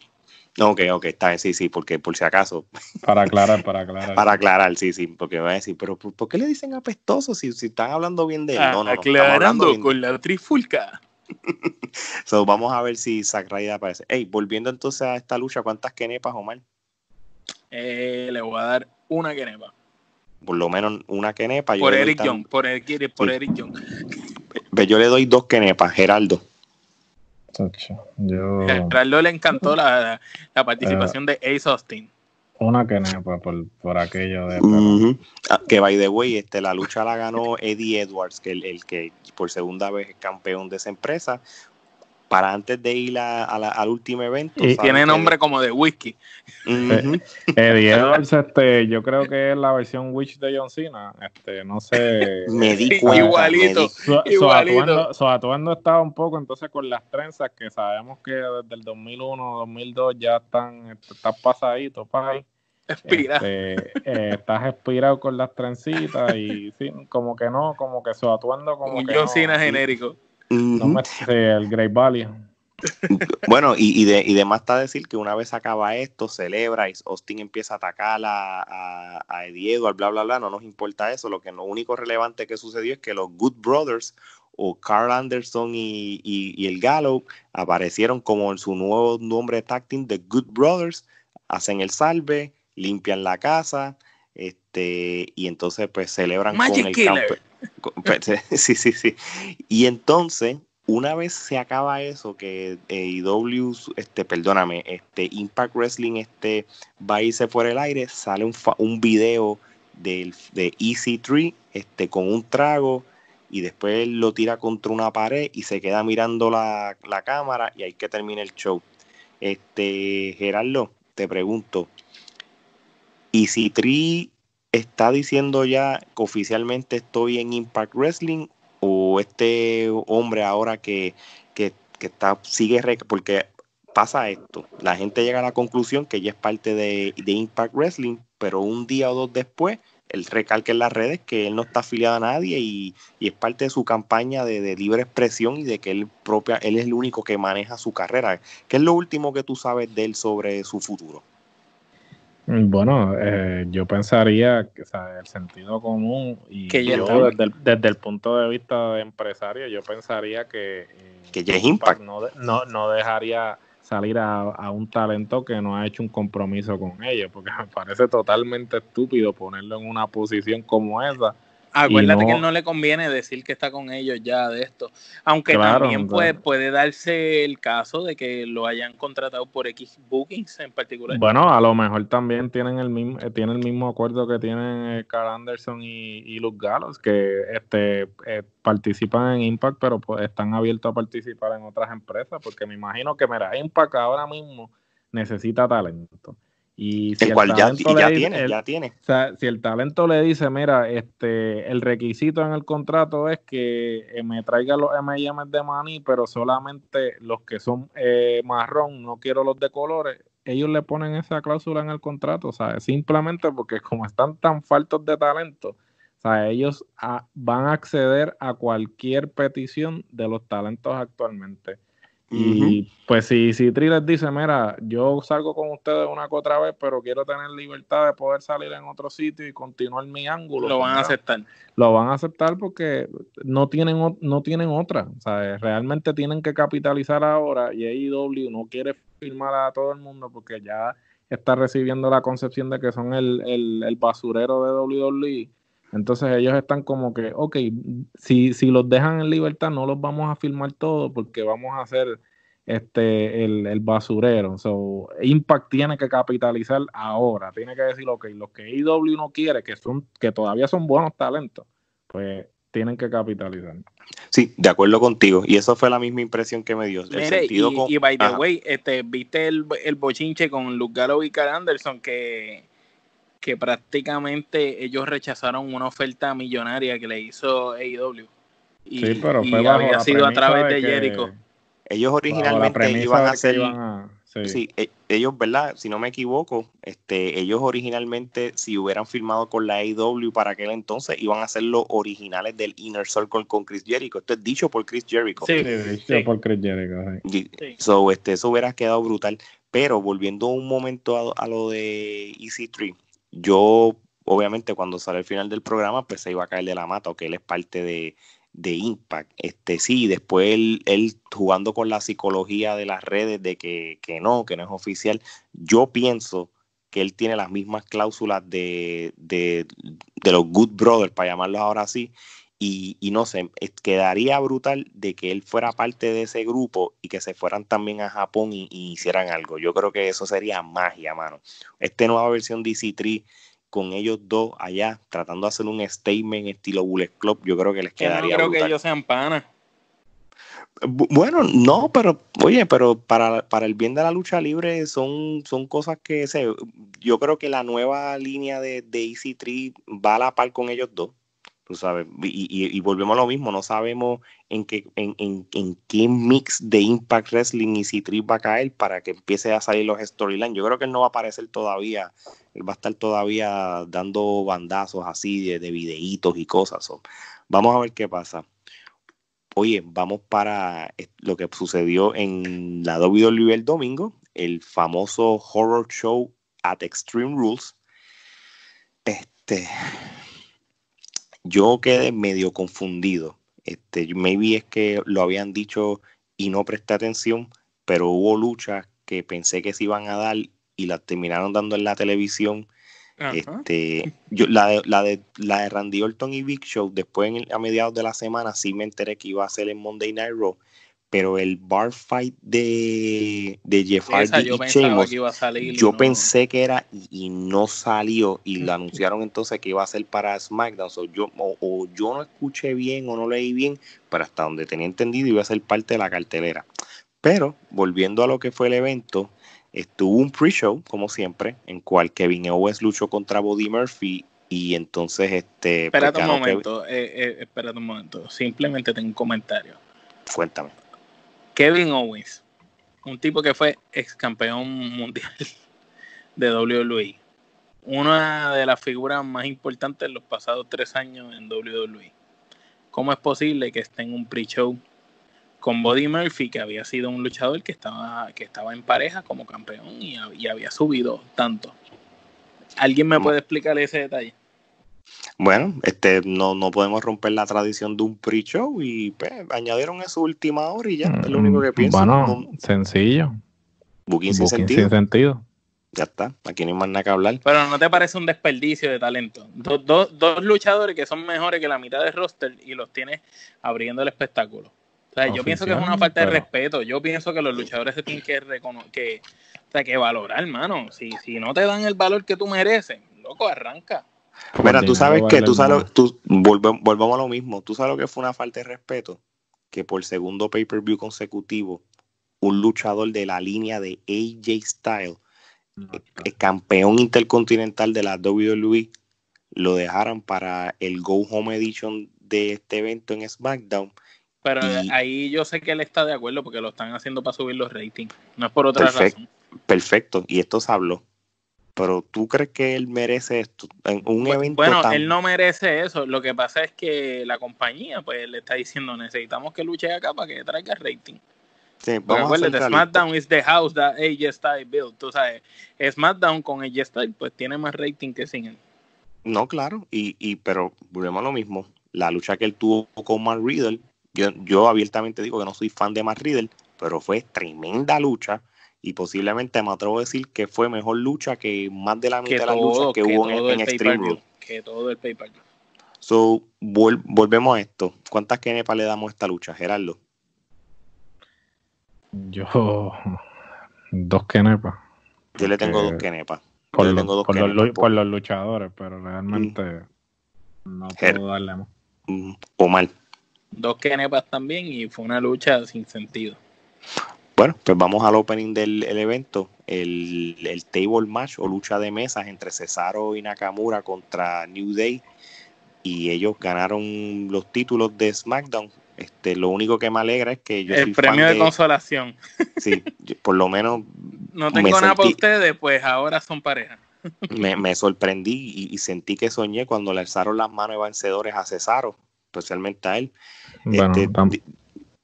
Ok, ok, está bien, sí, sí, porque por si acaso. Para aclarar, para aclarar. para aclarar, sí, sí, porque me va a decir, pero ¿por qué le dicen apestoso si, si están hablando bien de él? No, no, aclarando con la trifulca. so, vamos a ver si Zack Ryder aparece. Hey, volviendo entonces a esta lucha, ¿cuántas kenepas, Omar? Eh, le voy a dar una kenepa. Por lo menos una kenepa. Por Eric Young, por, Eric, por Eric Young. Yo le doy dos kenepas, Geraldo. Yo... Geraldo le encantó la, la participación de Ace Austin. Una kenepa por, por aquello de... Ah, que by the way, este, la lucha la ganó Eddie Edwards, que el, el que por segunda vez es campeón de esa empresa para antes de ir a, al último evento. Y tiene nombre como de whisky. Uh Eddie Edwards, este, yo creo que es la versión Witch de John Cena. Este, no sé. me di cuenta. Igualito. Su, igualito. Su, atuendo, estaba un poco entonces con las trenzas que sabemos que desde el 2001, 2002 ya están, este, están pasaditos para ahí. Espira. Este, eh, estás expirado con las trencitas y sí, como que no, como que su atuendo como Un que John Cena genérico. No el Great Valley. Bueno, y, y, de, y de más está decir que una vez acaba esto, celebra y Austin empieza a atacar a, a, a Diego, al bla, bla, bla, no nos importa eso. Lo que lo único relevante que sucedió es que los Good Brothers o Carl Anderson y, y, el Gallo aparecieron como en su nuevo nombre de tag team, The Good Brothers, hacen el salve, limpian la casa, este, y entonces pues celebran con el campeonato Sí, sí, sí. Y entonces, una vez se acaba eso, que AEW, este, perdóname, este Impact Wrestling este, va a irse fuera el aire, sale un, un video de, de EC3 este, con un trago y después lo tira contra una pared y se queda mirando la, la cámara y hay que termina el show. Este, Gerardo, te pregunto, EC3 está diciendo ya que oficialmente estoy en Impact Wrestling o este hombre ahora que, que, está, sigue, porque pasa esto, la gente llega a la conclusión que ya es parte de, Impact Wrestling, pero un día o dos después, él recalca en las redes que él no está afiliado a nadie y, es parte de su campaña de, libre expresión y de que él, propia, él es el único que maneja su carrera. ¿Qué es lo último que tú sabes de él sobre su futuro? Bueno, eh, yo pensaría que el sentido común y yo, desde, el, punto de vista de empresario, yo pensaría que, eh, que Impact no, no, no dejaría salir a, un talento que no ha hecho un compromiso con ellos, porque me parece totalmente estúpido ponerlo en una posición como esa. Acuérdate que no le conviene decir que está con ellos ya de esto, aunque también puede, puede darse el caso de que lo hayan contratado por X Bookings en particular. Bueno, a lo mejor también tienen el mismo, eh, tienen el mismo acuerdo que tienen eh, Carl Anderson y, y Luke Gallows, que este eh, participan en Impact, pero pues, están abiertos a participar en otras empresas, porque me imagino que, mira, Impact ahora mismo necesita talento. Y si el, cual ya, tiene, ya tiene. O sea, si el talento le dice, mira, este, el requisito en el contrato es que eh, me traiga los M&M de maní, pero solamente los que son eh, marrón, no quiero los de colores, ellos le ponen esa cláusula en el contrato, o sea, simplemente porque como están tan faltos de talento, o sea, ellos ah, van a acceder a cualquier petición de los talentos actualmente. Y pues si, si Tri les dice, mira, yo salgo con ustedes una que otra vez, pero quiero tener libertad de poder salir en otro sitio y continuar mi ángulo. Lo van a aceptar. Lo van a aceptar porque no tienen, no tienen otra. O sea, realmente tienen que capitalizar ahora y AEW no quiere firmar a todo el mundo porque ya está recibiendo la concepción de que son el, el, el basurero de WWE entonces ellos están como que, ok, si, si los dejan en libertad no los vamos a filmar todos porque vamos a hacer este el, basurero. So, Impact tiene que capitalizar ahora, tiene que decir, ok, los que IW no quiere, que son, que todavía son buenos talentos, pues tienen que capitalizar. Sí, de acuerdo contigo. Y eso fue la misma impresión que me dio. y, by the way, este, viste el, el bochinche con Luke Gallo y Carl Anderson que que prácticamente ellos rechazaron una oferta millonaria que le hizo AEW. Y, sí, pero había sido a través de, Jericho. Ellos originalmente iban a hacer. sí. E, ellos, ¿verdad? Si no me equivoco, este, ellos originalmente, si hubieran firmado con la AEW para aquel entonces, iban a ser los originales del Inner Circle con Chris Jericho. Esto es dicho por Chris Jericho. Sí, dicho por Chris Jericho. So, este, eso hubiera quedado brutal. Pero volviendo un momento a, a lo de EC3, yo, obviamente, cuando sale el final del programa, pues se iba a caer de la mata, o que él es parte de, Impact. Este sí, después él, jugando con la psicología de las redes de que, no, que no es oficial. Yo pienso que él tiene las mismas cláusulas de, de, los Good Brothers, para llamarlos ahora así. Y, y, no sé, quedaría brutal de que él fuera parte de ese grupo y que se fueran también a Japón y, hicieran algo. Yo creo que eso sería magia, mano. Esta nueva versión de EC3 con ellos dos allá tratando de hacer un statement estilo Bullet Club, yo creo que les quedaría. Yo creo que ellos sean panas. Bueno, no, pero oye, pero para, para, el bien de la lucha libre son, son cosas que se, yo creo que la nueva línea de, de EC3 va a la par con ellos dos y, volvemos a lo mismo, no sabemos en qué, en, qué mix de Impact Wrestling y Citrix va a caer para que empiece a salir los storylines. Yo creo que él no va a aparecer todavía, él va a estar todavía dando bandazos así de, de videitos y cosas. vamos a ver qué pasa. Oye, vamos para lo que sucedió en la WWE el domingo, el famoso horror show at Extreme Rules. Este, yo quedé medio confundido. Este, maybe es que lo habían dicho y no presté atención, pero hubo luchas que pensé que se iban a dar y las terminaron dando en la televisión. Este, yo, la, de, la, de, la de Randy Orton y Big Show, después a mediados de la semana sí me enteré que iba a ser en Monday Night Raw pero el bar fight de, de Jeff Hardy yo y yo pensé que era y, no salió y lo anunciaron entonces que iba a ser para SmackDown. yo, o, yo no escuché bien o no leí bien, pero hasta donde tenía entendido iba a ser parte de la cartelera. Pero volviendo a lo que fue el evento, estuvo un pre-show, como siempre, en cual Kevin Owens luchó contra Buddy Murphy y entonces este... Pues, espérate un momento, eh, eh, espérate un momento, simplemente tengo un comentario. Cuéntame. Kevin Owens, un tipo que fue ex campeón mundial de WWE, una de las figuras más importantes en los pasados tres años en WWE. ¿Cómo es posible que esté en un pre-show con Buddy Murphy, que había sido un luchador que estaba, que estaba en pareja como campeón y, había subido tanto? ¿Alguien me puede explicar ese detalle? Bueno, este, no, no podemos romper la tradición de un pre-show y pues, añadieron eso última hora y ya, es lo único que mm, pienso. Bueno, sencillo. Booking, sin, sentido. sin sentido. Ya está, aquí no hay más nada que hablar. Pero ¿no te parece un desperdicio de talento? dos luchadores que son mejores que la mitad del roster y los tienes abriendo el espectáculo. O sea, yo pienso que es una falta de respeto. Yo pienso que los luchadores se tienen que, que, o sea, que valorar, hermano. Si, si no te dan el valor que tú mereces, loco, arranca. Mira, tú sabes que tú sabes, tú, volvemos a lo mismo. Tú sabes lo que fue una falta de respeto. Que por segundo pay-per-view consecutivo, un luchador de la línea de AJ Styles el campeón intercontinental de la WWE lo dejaron para el Go Home Edition de este evento en SmackDown. Pero ahí yo sé que él está de acuerdo porque lo están haciendo para subir los ratings. No es por otra razón. Perfecto, y esto se habló. Pero tú crees que él merece esto en un evento Bueno, él no merece eso. Lo que pasa es que la compañía pues le está diciendo necesitamos que luche acá para que traiga rating. Sí, vamos a SmackDown is the house that AJ Styles built. Tú sabes, SmackDown con AJ Styles pues tiene más rating que sin él. No, claro, y, y pero volvemos a lo mismo. La lucha que él tuvo con Matt Riddle, yo, yo abiertamente digo que no soy fan de Matt Riddle, pero fue tremenda lucha y posiblemente me atrevo a decir que fue mejor lucha que más de la mitad de las luchas que, hubo en, en Extreme Que todo el pay-per-view. So, volvemos a esto. ¿Cuántas kenepas le damos a esta lucha, Gerardo? Yo, dos kenepas. Yo le tengo dos kenepas. Por, los, luchadores, pero realmente mm. no puedo darle más. Mm, o mal. Dos kenepas también y fue una lucha sin sentido. Bueno, pues vamos al opening del evento. El, el, table match o lucha de mesas entre Cesaro y Nakamura contra New Day. Y ellos ganaron los títulos de SmackDown este, lo único que me alegra es que yo el premio de, consolación. Sí, por lo menos. No tengo nada para ustedes, pues ahora son pareja. Me, sorprendí y, sentí que soñé cuando le alzaron las manos de vencedores a Cesaro, especialmente a él. Este,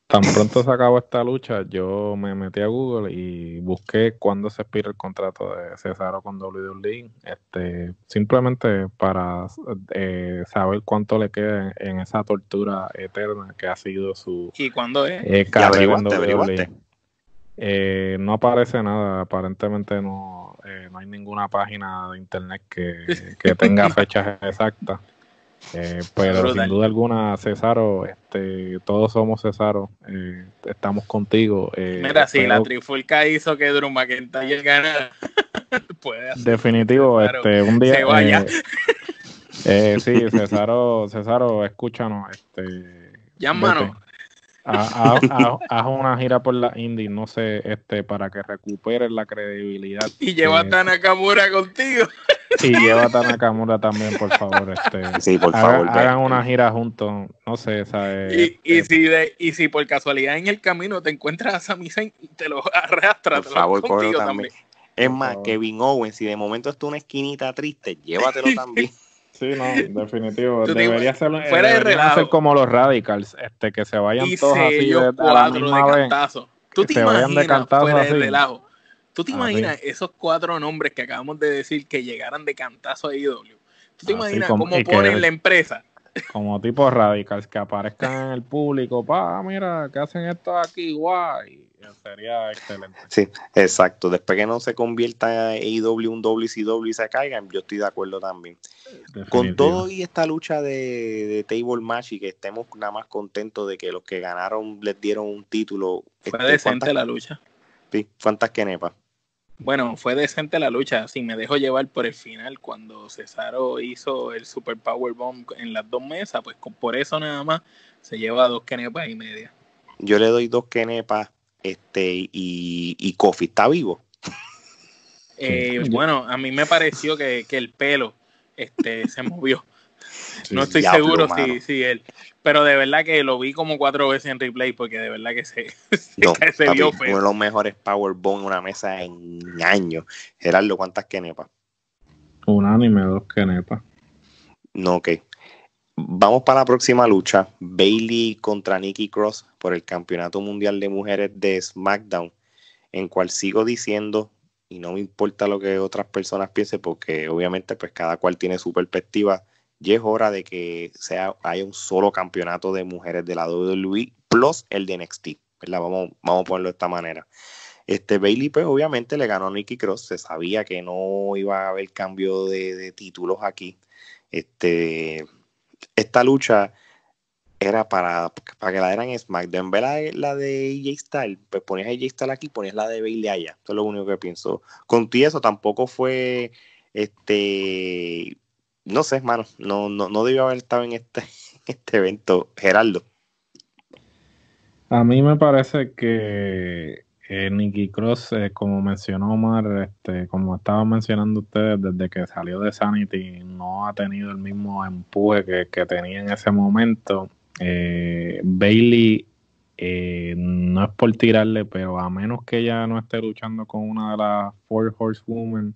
Tan pronto se acabó esta lucha, yo me metí a Google y busqué cuándo se expira el contrato de Cesaro con WWE, este, simplemente para eh, saber cuánto le queda en, esa tortura eterna que ha sido su ¿Y cuándo es? Eh, e. eh, no aparece nada, aparentemente no, no hay ninguna página de internet que, que tenga fechas exactas. Eh, pero sin duda alguna, Cesaro, este, todos somos Cesaro, eh, estamos contigo. Eh, Mira, si la trifulca hizo que Drew McIntyre ganara, puede Definitivo, este, un día. Se vaya. sí, Cesaro, Cesaro, escúchanos. Este, Llámanos haz, una gira por la indie, no sé, este, para que recuperes la credibilidad. Y llévate a Nakamura contigo. Y llévate a Nakamura también, por favor. Este, sí, por favor. Hagan, una gira juntos, no sé, ¿sabes? Y, y, si de, y si por casualidad en el camino te encuentras a Sami Zayn, te lo arrastras. Por favor, contigo también. Es más, Kevin Owens, si de momento está una esquinita triste, llévatelo también. Sí, no, definitivo. Debería ser, fuera de relajo. como los radicals, este, que se vayan todos así de, a la misma de cantazo. Tú te imaginas de cantazo fuera de relajo. ¿Tú te imaginas esos cuatro nombres que acabamos de decir que llegaran de cantazo a IW? ¿Tú te imaginas cómo ponen la empresa? Como tipo radicals que aparezcan en el público, pa, mira, que hacen esto aquí, guay sería excelente. Sí, exacto. Después que no se convierta AEW un WCW y se caigan, yo estoy de acuerdo también. Con todo y esta lucha de, table match y que estemos nada más contentos de que los que ganaron les dieron un título. Fue este, decente la lucha. ¿Cuántas quenepas? Bueno, fue decente la lucha. Sí, me dejo llevar por el final cuando Cesaro hizo el Super Power Bomb en las dos mesas, pues por eso nada más se lleva dos quenepas y media. Yo le doy dos quenepas este, y, y Kofi está vivo. Eh, bueno, a mí me pareció que, el pelo este, se movió. No estoy seguro si, si, él. Pero de verdad que lo vi como cuatro veces en replay porque de verdad que se, se, vio feo. Uno de los mejores Powerbomb en una mesa en años. Gerardo, ¿cuántas kenepas? Unánime, dos Kenepa. No, ok. Vamos para la próxima lucha. Bailey contra Nikki Cross por el Campeonato Mundial de Mujeres de SmackDown, en cual sigo diciendo, y no me importa lo que otras personas piensen, porque obviamente pues cada cual tiene su perspectiva, y es hora de que sea, haya un solo campeonato de mujeres de la WWE plus el de NXT. Vamos, vamos a ponerlo de esta manera. Este Bailey, pues obviamente le ganó a Nikki Cross, se sabía que no iba a haber cambio de, títulos aquí. Este, esta lucha era para, para que la eran SmackDown. En de la, de AJ Styles, pues ponías a AJ Styles aquí, ponías la de Bailey allá. Eso es lo único que pienso. Con ti eso tampoco fue, este, no sé, hermano, no, no, no debió haber estado en este, este evento. Geraldo. A mí me parece que eh, Nicky Cross, eh, como mencionó Omar, este, como estaban mencionando ustedes, desde que salió de Sanity no ha tenido el mismo empuje que, tenía en ese momento. Eh, Bailey, no es por tirarle, pero a menos que ella no esté luchando con una de las Four Horsewomen,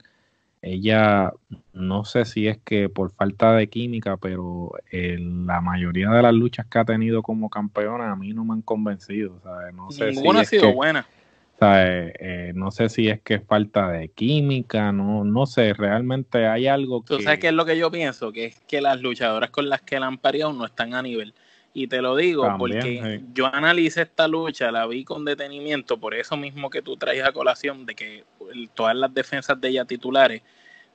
ella no sé si es que por falta de química, pero la mayoría de las luchas que ha tenido como campeona a mí no me han convencido. No sé Ninguna ha sido buena. Eh, eh, no sé si es que es falta de química, no, no sé, realmente hay algo que... ¿Tú sabes qué es lo que yo pienso? Que es que las luchadoras con las que la han parido no están a nivel. Y te lo digo porque yo analicé esta lucha, la vi con detenimiento, por eso mismo que tú traes a colación de que todas las defensas de ella titulares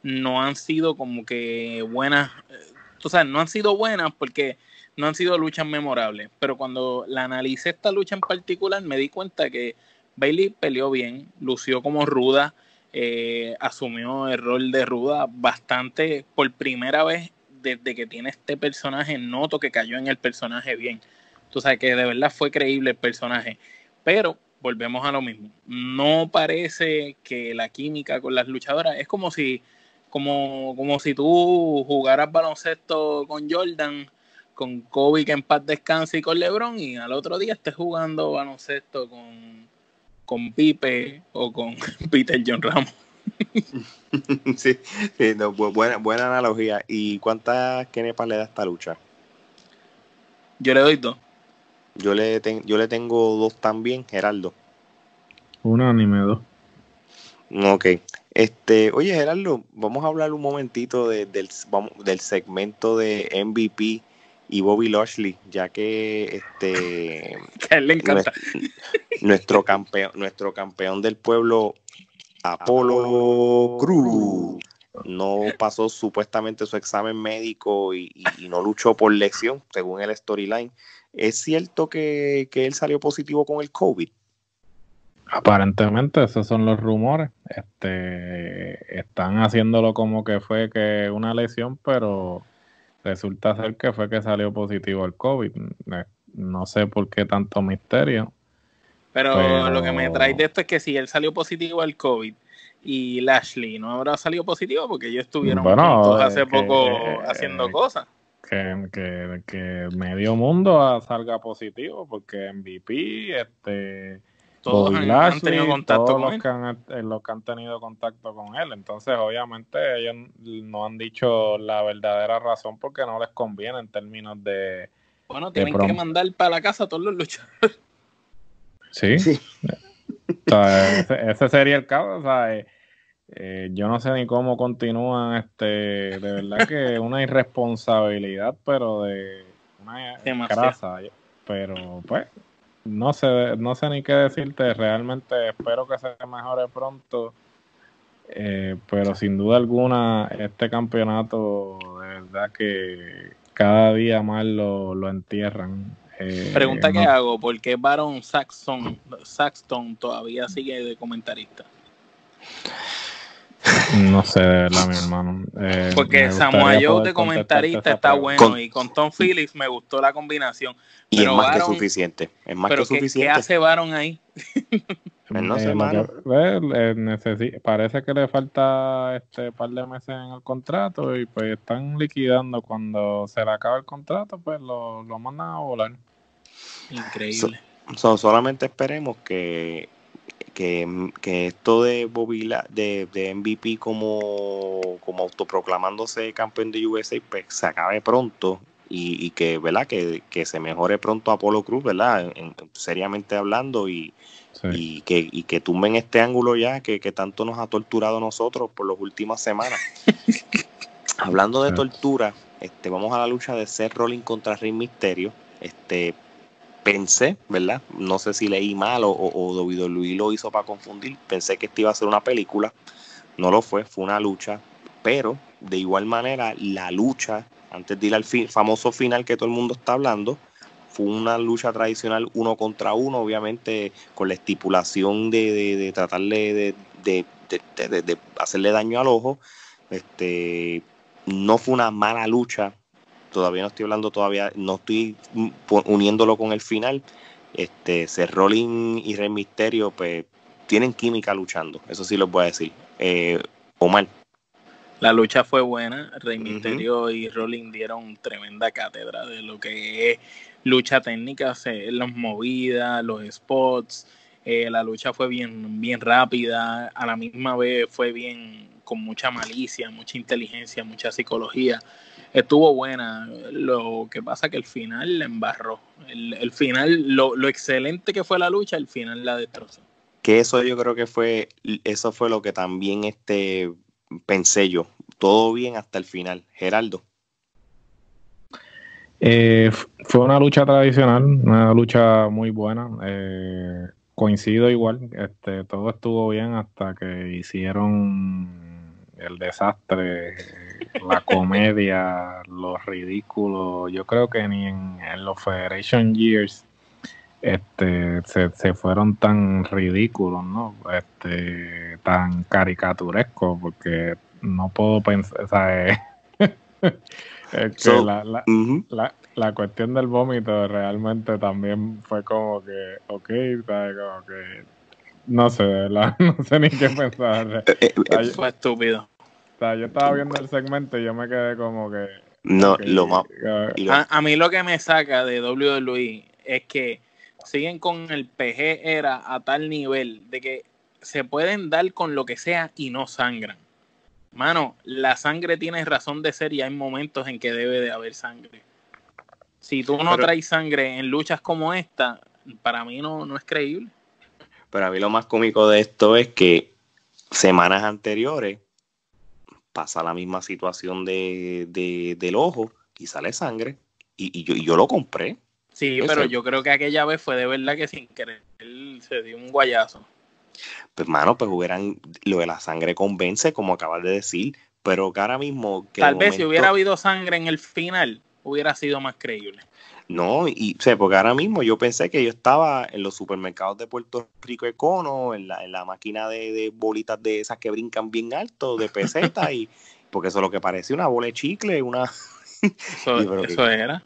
no han sido como que buenas, tú sabes, no han sido buenas porque no han sido luchas memorables. Pero cuando la analicé esta lucha en particular, me di cuenta que Bailey peleó bien, lució como ruda, eh, asumió el rol de ruda bastante por primera vez desde que tiene este personaje, noto que cayó en el personaje bien. Tú sabes que de verdad fue creíble el personaje. Pero volvemos a lo mismo. No parece que la química con las luchadoras es como si, como, como si tú jugaras baloncesto con Jordan, con Kobe que en paz descanse y con LeBron, y al otro día estés jugando baloncesto con con Pipe o con Peter John Ramos. sí, buena, buena analogía. ¿Y cuántas kenepas le da esta lucha? Yo le doy dos. Yo le, yo le tengo dos también, Geraldo. Uno anime dos. Ok. Este, oye, Gerardo, vamos a hablar un momentito del, del segmento de MVP y Bobby Lashley, ya que este le encanta. Nuestro, campeón, nuestro campeón del pueblo, Apolo Cruz, no pasó supuestamente su examen médico y, no luchó por lesión, según el storyline. ¿Es cierto que, que él salió positivo con el COVID? Aparentemente esos son los rumores. Este, están haciéndolo como que fue que una lesión, pero resulta ser que fue que salió positivo el COVID. No sé por qué tanto misterio. Pero, lo que me trae de esto es que si él salió positivo al COVID y Lashley no habrá salido positivo porque ellos estuvieron juntos hace poco haciendo cosas. Que, que, medio mundo salga positivo porque MVP, este todos han, tenido contacto con los Que han, eh, los que han tenido contacto con él. Entonces, obviamente, ellos no han dicho la verdadera razón porque no les conviene en términos de. Bueno, tienen que mandar para la casa a todos los luchadores. Sí. sí. ese, sería el caso. O sea, eh, eh, yo no sé ni cómo continúan. este De verdad que una irresponsabilidad, pero de una grasa. Pero, pues, no sé, no sé ni qué decirte, realmente espero que se mejore pronto, eh, pero sin duda alguna este campeonato de verdad que cada día más lo, lo entierran. Eh, Pregunta que hago, ¿por qué Baron Saxton, Saxton todavía sigue de comentarista? No sé, de verdad, mi hermano. Eh, Porque Samoa Joe de comentarista está bueno y con Tom Phillips me gustó la combinación. Y es más que suficiente. Es más que suficiente. ¿Qué hace Baron ahí? Pues no sé, eh, parece que le falta este par de meses en el contrato y pues están liquidando cuando se le acaba el contrato, pues lo, lo mandan a volar. Increíble. solamente esperemos que que, esto de Bobby de, de, MVP como, como autoproclamándose campeón de USA pues se acabe pronto y, que verdad que, se mejore pronto Apolo Cruz verdad seriamente hablando y, y que y que tumben este ángulo ya que, tanto nos ha torturado a nosotros por las últimas semanas. Hablando de tortura este vamos a la lucha de Seth Rollins contra Rey Misterio este pensé, ¿verdad? No sé si leí mal o, o, Luis lo hizo para confundir. Pensé que esto iba a ser una película. No lo fue, fue una lucha. Pero de igual manera, la lucha, antes de ir al famoso final que todo el mundo está hablando, fue una lucha tradicional uno contra uno, obviamente con la estipulación de tratarle de, de, hacerle daño al ojo. Este, no fue una mala lucha, todavía no estoy hablando todavía, no estoy uniéndolo con el final. Este, Seth Rollins y Rey Misterio, pues tienen química luchando, eso sí lo voy a decir. Eh, Omar. La lucha fue buena, Rey Misterio y Rollins dieron tremenda cátedra de lo que es lucha técnica, las movidas, los spots, eh, la lucha fue bien, bien rápida, a la misma vez fue bien con mucha malicia, mucha inteligencia, mucha psicología estuvo buena. Lo que pasa que el final la embarró. El, final, lo, excelente que fue la lucha, el final la destrozó. Que eso yo creo que fue, eso fue lo que también este pensé yo. Todo bien hasta el final. Geraldo. Eh, fue una lucha tradicional, una lucha muy buena. Eh, coincido igual, este, todo estuvo bien hasta que hicieron el desastre la comedia, lo ridículo. Yo creo que ni en, los Federation Years este, se, fueron tan ridículos, ¿no? Este, tan caricaturescos, porque no puedo pensar, o sea, que la, la, la, cuestión del vómito realmente también fue como que, ok, ¿sabes? Como que, no sé, no sé ni qué pensar. Eh, eh, fue estúpido yo estaba viendo el segmento y yo me quedé como que. No, lo más. A, mí lo que me saca de WWE es que siguen con el PG era a tal nivel de que se pueden dar con lo que sea y no sangran. Mano, la sangre tiene razón de ser y hay momentos en que debe de haber sangre. Si tú no traes sangre en luchas como esta, para mí no, no es creíble. Pero a mí lo más cómico de esto es que semanas anteriores pasa la misma situación de, del ojo y sale sangre. Y, yo, yo lo compré. Sí, pero yo creo que aquella vez fue de verdad que sin querer él se dio un guayazo. Pues, mano, pues hubieran. Lo de la sangre convence, como acabas de decir. Pero que ahora mismo. Tal vez si hubiera habido sangre en el final, hubiera sido más creíble. No, y o sea, porque ahora mismo yo pensé que yo estaba en los supermercados de Puerto Rico Econo, en la, en la máquina de, bolitas de esas que brincan bien alto, de peseta, y porque eso es lo que parece una bola de chicle, una... Eso, era.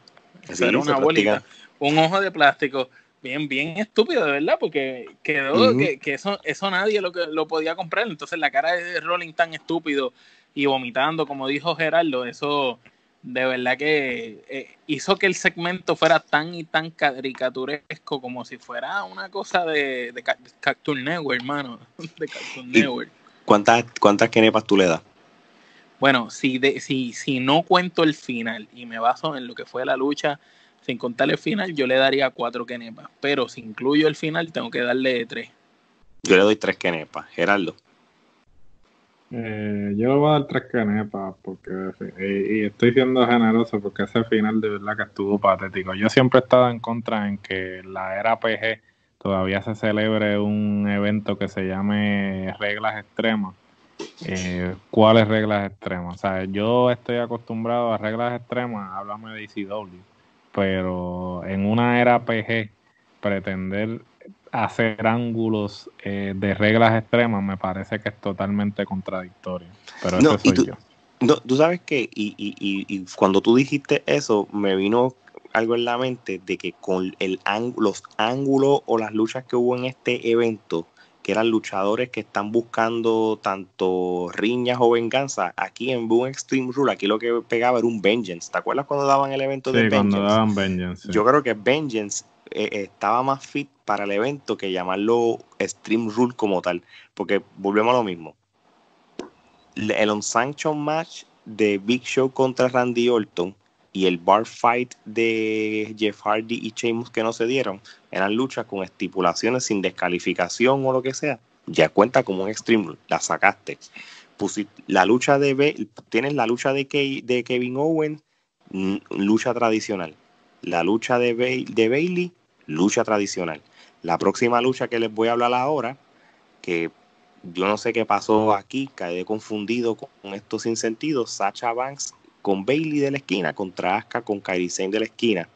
Eso era una bolita. Un ojo de plástico bien, bien estúpido, de verdad, porque quedó que, que, eso, eso nadie lo, que, lo podía comprar. Entonces la cara de Rolling tan estúpido y vomitando, como dijo Gerardo, eso de verdad que eh, hizo que el segmento fuera tan y tan caricaturesco como si fuera una cosa de, de Cartoon Network, hermano. De Cartoon Network. ¿Cuántas, ¿Cuántas kenepas tú le das? Bueno, si, de, si, si no cuento el final y me baso en lo que fue la lucha, sin contar el final, yo le daría cuatro kenepas. Pero si incluyo el final, tengo que darle tres. Yo le doy tres kenepas. Gerardo. Eh, yo le voy a dar tres canepas porque y, estoy siendo generoso porque ese final de verdad que estuvo patético. Yo siempre he estado en contra en que la era PG todavía se celebre un evento que se llame reglas extremas. Eh, ¿Cuáles reglas extremas? O sea, yo estoy acostumbrado a reglas extremas, háblame de ECW, pero en una era PG pretender hacer ángulos eh, de reglas extremas me parece que es totalmente contradictorio. Pero eso soy tú, yo. No, tú sabes que, y, y, y, cuando tú dijiste eso, me vino algo en la mente de que con el los ángulos o las luchas que hubo en este evento, que eran luchadores que están buscando tanto riñas o venganza, aquí en Boom Extreme Rule, aquí lo que pegaba era un Vengeance. ¿Te acuerdas cuando daban el evento de Vengeance? Cuando daban Vengeance. Yo creo que Vengeance eh, estaba más fit para el evento que llamarlo Stream Rule como tal. Porque volvemos a lo mismo. El unsanctioned match de Big Show contra Randy Orton y el bar fight de Jeff Hardy y Sheamus que no se dieron eran luchas con estipulaciones sin descalificación o lo que sea. Ya cuenta como un Extreme Rule. La sacaste. la lucha de tienes la lucha de, de Kevin Owens, lucha tradicional. La lucha de, de Bailey, lucha tradicional. La próxima lucha que les voy a hablar ahora, que yo no sé qué pasó aquí, quedé confundido con esto sin sentido. Sacha Banks con Bailey de la esquina, contra Asuka con Kairi Sane de la esquina.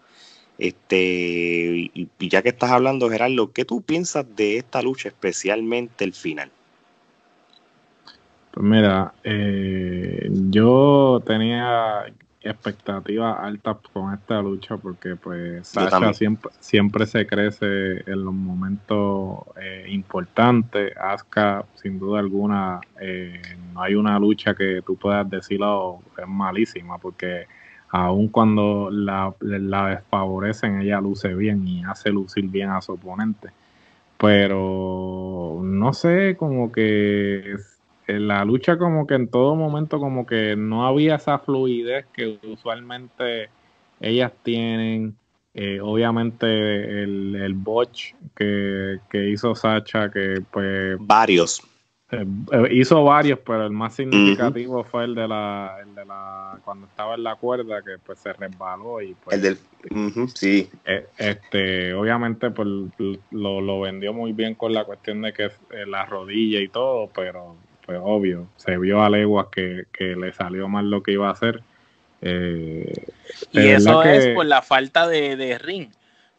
Este, y, ya que estás hablando, Gerardo, ¿qué tú piensas de esta lucha, especialmente el final? Pues mira, eh, yo tenía expectativas altas con esta lucha porque pues Sasha siempre, siempre se crece en los momentos eh, importantes. Asuka, sin duda alguna, eh, no hay una lucha que tú puedas decirlo es malísima porque aun cuando la, la desfavorecen, ella luce bien y hace lucir bien a su oponente. Pero no sé, como que la lucha como que en todo momento como que no había esa fluidez que usualmente ellas tienen. Eh, obviamente el, el botch que, hizo Sacha, que pues... Varios. Eh, eh, hizo varios, pero el más significativo fue el de la, el de la cuando estaba en la cuerda que pues se resbaló y pues el del sí este obviamente pues lo, lo vendió muy bien con la cuestión de que la rodilla y todo pero pues obvio, se vio a leguas que, le salió mal lo que iba a hacer. Eh, y eso es por la falta de, ring,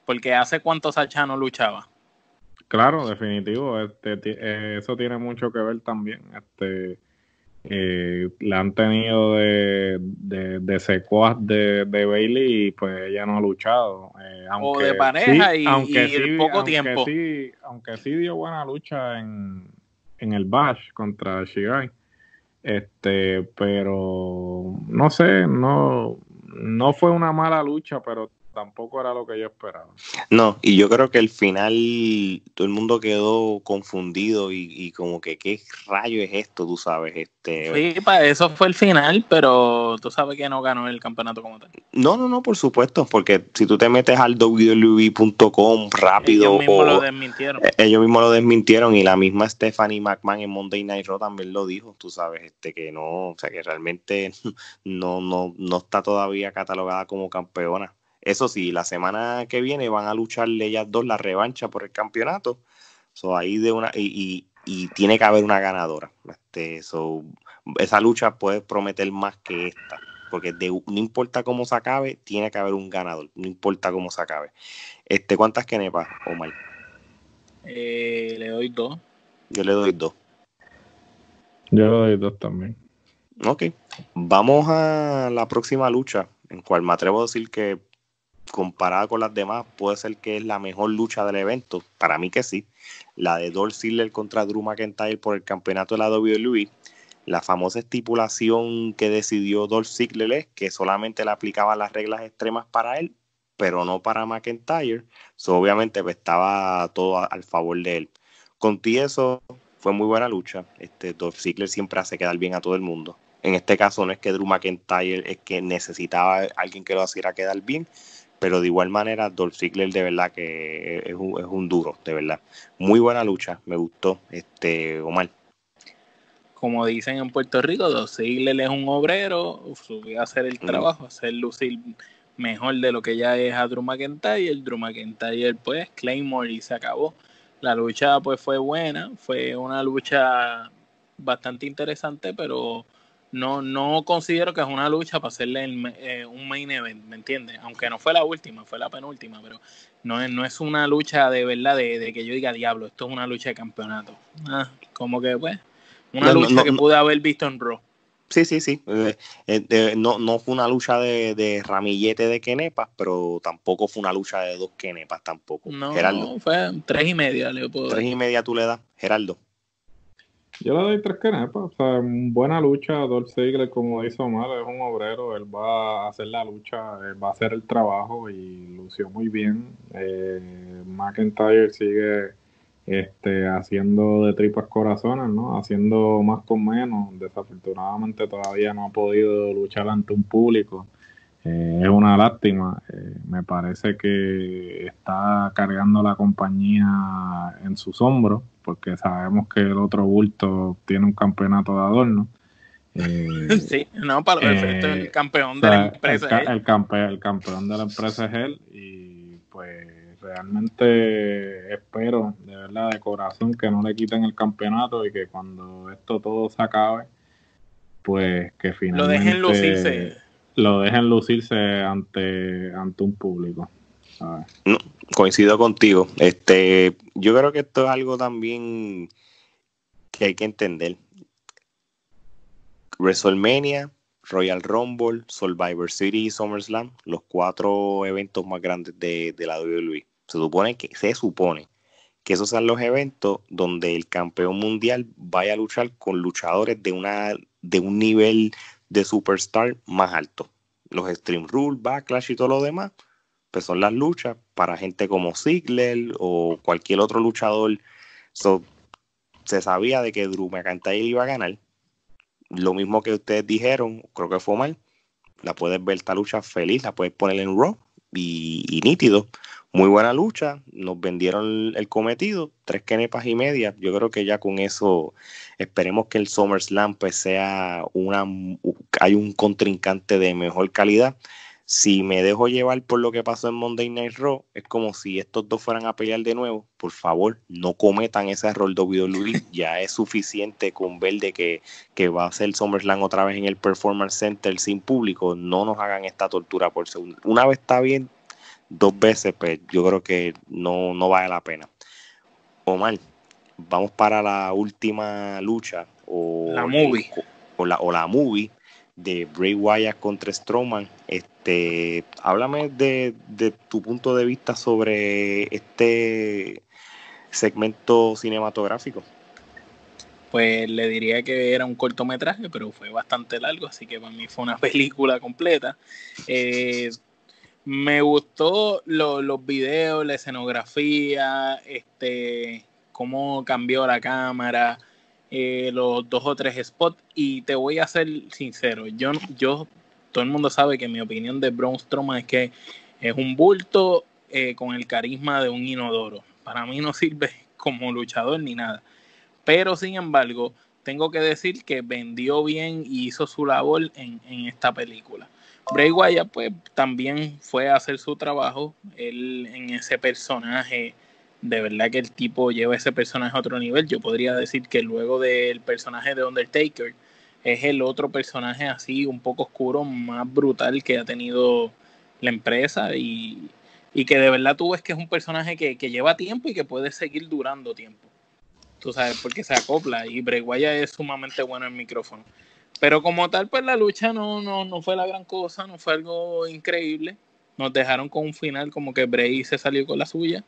porque hace cuánto Sacha no luchaba. Claro, definitivo, este, eh, eso tiene mucho que ver también. Este, eh, la han tenido de, de, de secuaz de, Bailey y pues ella no ha luchado. o de pareja y, aunque poco tiempo. Sí, aunque sí dio buena lucha en, en el Bash contra Shigai. Este, pero no sé, no, no fue una mala lucha, pero tampoco era lo que yo esperaba. No, y yo creo que el final todo el mundo quedó confundido y, como que qué rayo es esto, tú sabes. Este... Sí, para eso fue el final, pero tú sabes que no ganó el campeonato como tal. No, no, no, por supuesto, porque si tú te metes al WWE.com rápido... Ellos mismos lo desmintieron. Eh, ellos mismos lo desmintieron y la misma Stephanie McMahon en Monday Night Raw también lo dijo, tú sabes, este que no, o sea que realmente no, no, no está todavía catalogada como campeona. Eso sí, la semana que viene van a lucharle ellas dos la revancha por el campeonato. So, ahí de una, y, tiene que haber una ganadora. Este, esa lucha puede prometer más que esta. Porque no importa cómo se acabe, tiene que haber un ganador. No importa cómo se acabe. Este, ¿Cuántas kenepas, Omar? Eh, le doy dos. Yo le doy dos. Yo le doy dos también. Ok. Vamos a la próxima lucha, en cual me atrevo a decir que comparada con las demás, puede ser que es la mejor lucha del evento. Para mí que sí. La de Dolph Ziggler contra Drew McIntyre por el campeonato de la WWE. La famosa estipulación que decidió Dolph Ziggler es que solamente le aplicaba las reglas extremas para él, pero no para McIntyre. obviamente pues, estaba todo al favor de él. Con ti eso fue muy buena lucha. Este, Dolph Ziggler siempre hace quedar bien a todo el mundo. En este caso no es que Drew McIntyre es que necesitaba alguien que lo hiciera quedar bien, pero de igual manera Dolph Ziggler de verdad que es un, es un duro, de verdad. Muy buena lucha, me gustó, este Omar. Como dicen en Puerto Rico, Dolph Ziggler es un obrero, subió a hacer el mm. trabajo, a hacer lucir mejor de lo que ya es a Drew McIntyre, el Drew McIntyre pues Claymore y se acabó. La lucha pues fue buena, fue una lucha bastante interesante, pero no, no considero que es una lucha para hacerle eh, un main event, ¿me entiendes? Aunque no fue la última, fue la penúltima, pero no es, no es una lucha de verdad de, que yo diga, diablo, esto es una lucha de campeonato. Ah, como que, pues, una lucha que pude haber visto en Raw. Sí, sí, sí. Eh, eh, no, no fue una lucha de, ramillete de kenepas, pero tampoco fue una lucha de dos kenepas tampoco. No, Geraldo. fue tres y media, le puedo Tres y media tú le das, Geraldo. Yo le doy tres canepas, o sea, buena lucha, Dolph Ziggler, como dice Omar, es un obrero, él va a hacer la lucha, va a hacer el trabajo y lució muy bien. Eh, McIntyre sigue este, haciendo de tripas corazones, ¿no? Haciendo más con menos. Desafortunadamente todavía no ha podido luchar ante un público. Eh, es una lástima. Eh, me parece que está cargando la compañía en sus hombros, porque sabemos que el otro bulto tiene un campeonato de adorno. Eh, sí, no, para los efectos, el campeón de la empresa el, el campeón de la empresa es él, y pues realmente espero, de verdad, de corazón, que no le quiten el campeonato y que cuando esto todo se acabe, pues que finalmente. Lo dejen lucirse lo dejen lucirse ante, ante un público. Coincido contigo. Este, yo creo que esto es algo también que hay que entender. WrestleMania, Royal Rumble, Survivor City y SummerSlam, los cuatro eventos más grandes de, de la WWE. Se supone que se supone que esos son los eventos donde el campeón mundial vaya a luchar con luchadores de una de un nivel de superstar más alto. Los Extreme Rules, Backlash y todo lo demás, pues son las luchas para gente como Ziggler o cualquier otro luchador. se sabía de que Drew McIntyre iba a ganar. Lo mismo que ustedes dijeron, creo que fue mal. La puedes ver esta lucha feliz, la puedes poner en Raw y nítido muy buena lucha, nos vendieron el, cometido, tres kenepas y media. Yo creo que ya con eso esperemos que el SummerSlam pues sea una hay un contrincante de mejor calidad. Si me dejo llevar por lo que pasó en Monday Night Raw, es como si estos dos fueran a pelear de nuevo. Por favor, no cometan ese error WWE. Ya es suficiente con ver de que, que va a ser SummerSlam otra vez en el Performance Center sin público. No nos hagan esta tortura por segundo. Una vez está bien, dos veces, pues yo creo que no, no vale la pena. Omar, vamos para la última lucha o la movie o, la, o la movie de Bray Wyatt contra Strowman. Este, háblame de, de tu punto de vista sobre este segmento cinematográfico. Pues le diría que era un cortometraje, pero fue bastante largo, así que para mí fue una película completa. Eh, me gustó los videos, la escenografía, este, cómo cambió la cámara, eh, los dos o tres spots. Y te voy a ser sincero, yo, yo, todo el mundo sabe que mi opinión de Braun Strowman es que es un bulto eh, con el carisma de un inodoro. Para mí no sirve como luchador ni nada. Pero sin embargo, tengo que decir que vendió bien y hizo su labor en, en esta película. Bray Wyatt pues también fue a hacer su trabajo, él en ese personaje, de verdad que el tipo lleva ese personaje a otro nivel, yo podría decir que luego del personaje de Undertaker es el otro personaje así un poco oscuro, más brutal que ha tenido la empresa y, que de verdad tú ves que es un personaje que, que, lleva tiempo y que puede seguir durando tiempo. Tú sabes, porque se acopla y Wyatt es sumamente bueno en micrófono. Pero como tal, pues la lucha no, no, no fue la gran cosa, no fue algo increíble. Nos dejaron con un final como que Bray se salió con la suya.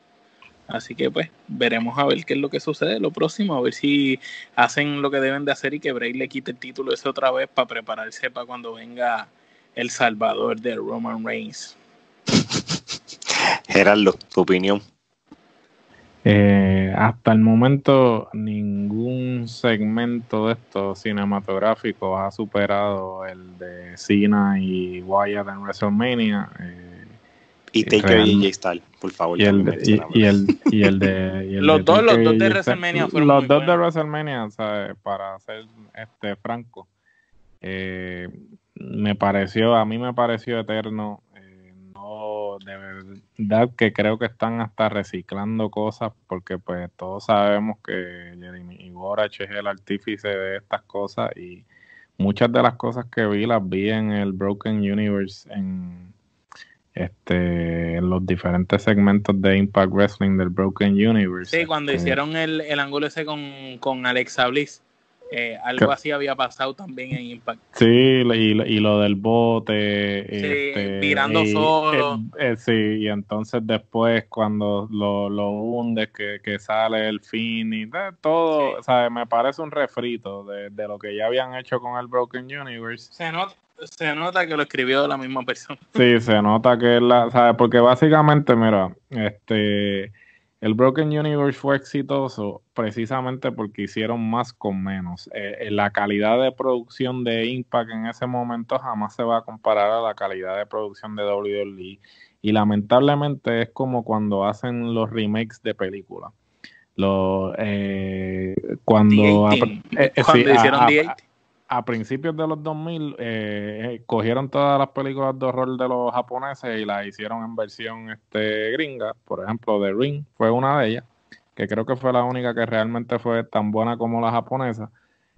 Así que pues veremos a ver qué es lo que sucede lo próximo, a ver si hacen lo que deben de hacer y que Bray le quite el título ese otra vez para prepararse para cuando venga el salvador de Roman Reigns. Gerardo, tu opinión. Eh, hasta el momento ningún segmento de estos cinematográficos ha superado el de Cena y Wyatt en WrestleMania. Eh, y Taker y J Styles, por favor. Y el, y, el, y el de. los, dos, los dos de WrestleMania fueron Los dos de WrestleMania, para ser este franco, eh, me pareció, a mí me pareció eterno de verdad que creo que están hasta reciclando cosas porque pues todos sabemos que Jeremy Iborach es el artífice de estas cosas y muchas de las cosas que vi las vi en el Broken Universe en este en los diferentes segmentos de Impact Wrestling del Broken Universe. Sí, cuando este, hicieron el, el ángulo ese con, con Alexa Bliss. Eh, algo así había pasado también en Impact. Sí, y, lo del bote. Sí, este, solo. Eh, sí, y entonces después cuando lo, lo hundes, que, que sale el fin y todo, o sea, me parece un refrito de, de, lo que ya habían hecho con el Broken Universe. Se nota, se nota que lo escribió la misma persona. Sí, se nota que es la, ¿sabes? Porque básicamente, mira, este el Broken Universe fue exitoso precisamente porque hicieron más con menos. Eh, eh, la calidad de producción de Impact en ese momento jamás se va a comparar a la calidad de producción de WWE. Y lamentablemente es como cuando hacen los remakes de películas. Eh, cuando, cuando hicieron a principios de los 2000 eh, eh, cogieron todas las películas de horror de los japoneses y las hicieron en versión este, gringa. Por ejemplo, The Ring fue una de ellas, que creo que fue la única que realmente fue tan buena como la japonesa.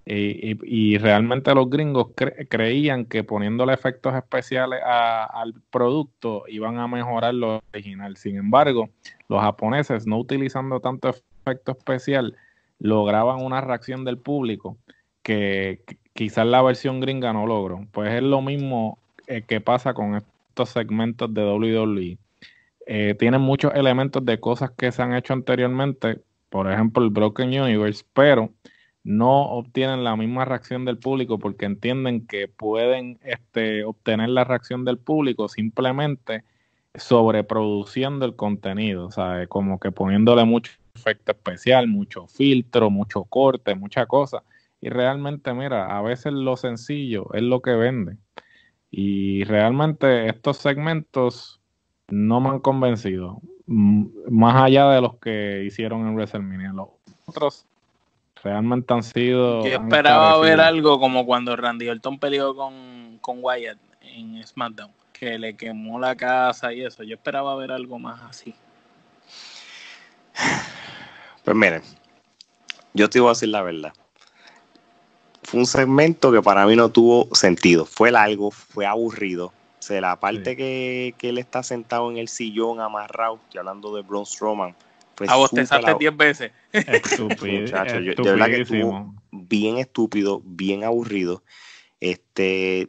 Y, realmente los gringos creían que poniéndole efectos especiales al producto iban a mejorar lo original. Sin embargo, los japoneses, no utilizando tanto efecto especial, lograban una reacción del público que, quizás la versión gringa no logró. Pues es lo mismo eh, que pasa con estos segmentos de WWE. Eh, tienen muchos elementos de cosas que se han hecho anteriormente, por ejemplo el Broken Universe, pero no obtienen la misma reacción del público porque entienden que pueden este, obtener la reacción del público simplemente sobreproduciendo el contenido, sea, como que poniéndole mucho efecto especial, mucho filtro, mucho corte, mucha cosa y realmente, mira, a veces lo sencillo es lo que vende. Y realmente estos segmentos no me han convencido. Más allá de los que hicieron en WrestleMania. Los otros realmente han sido. Yo esperaba ver algo como cuando Randy Orton peleó con, con Wyatt en SmackDown, que le quemó la casa y eso. Yo esperaba ver algo más así. Pues miren, yo te voy a decir la verdad fue un segmento que para mí no tuvo sentido. Fue largo, fue aburrido. O sea, la parte que, él está sentado en el sillón amarrado, estoy hablando de Braun Strowman. A vos te 10 veces. Estúpido. de verdad que estuvo bien estúpido, bien aburrido. Este,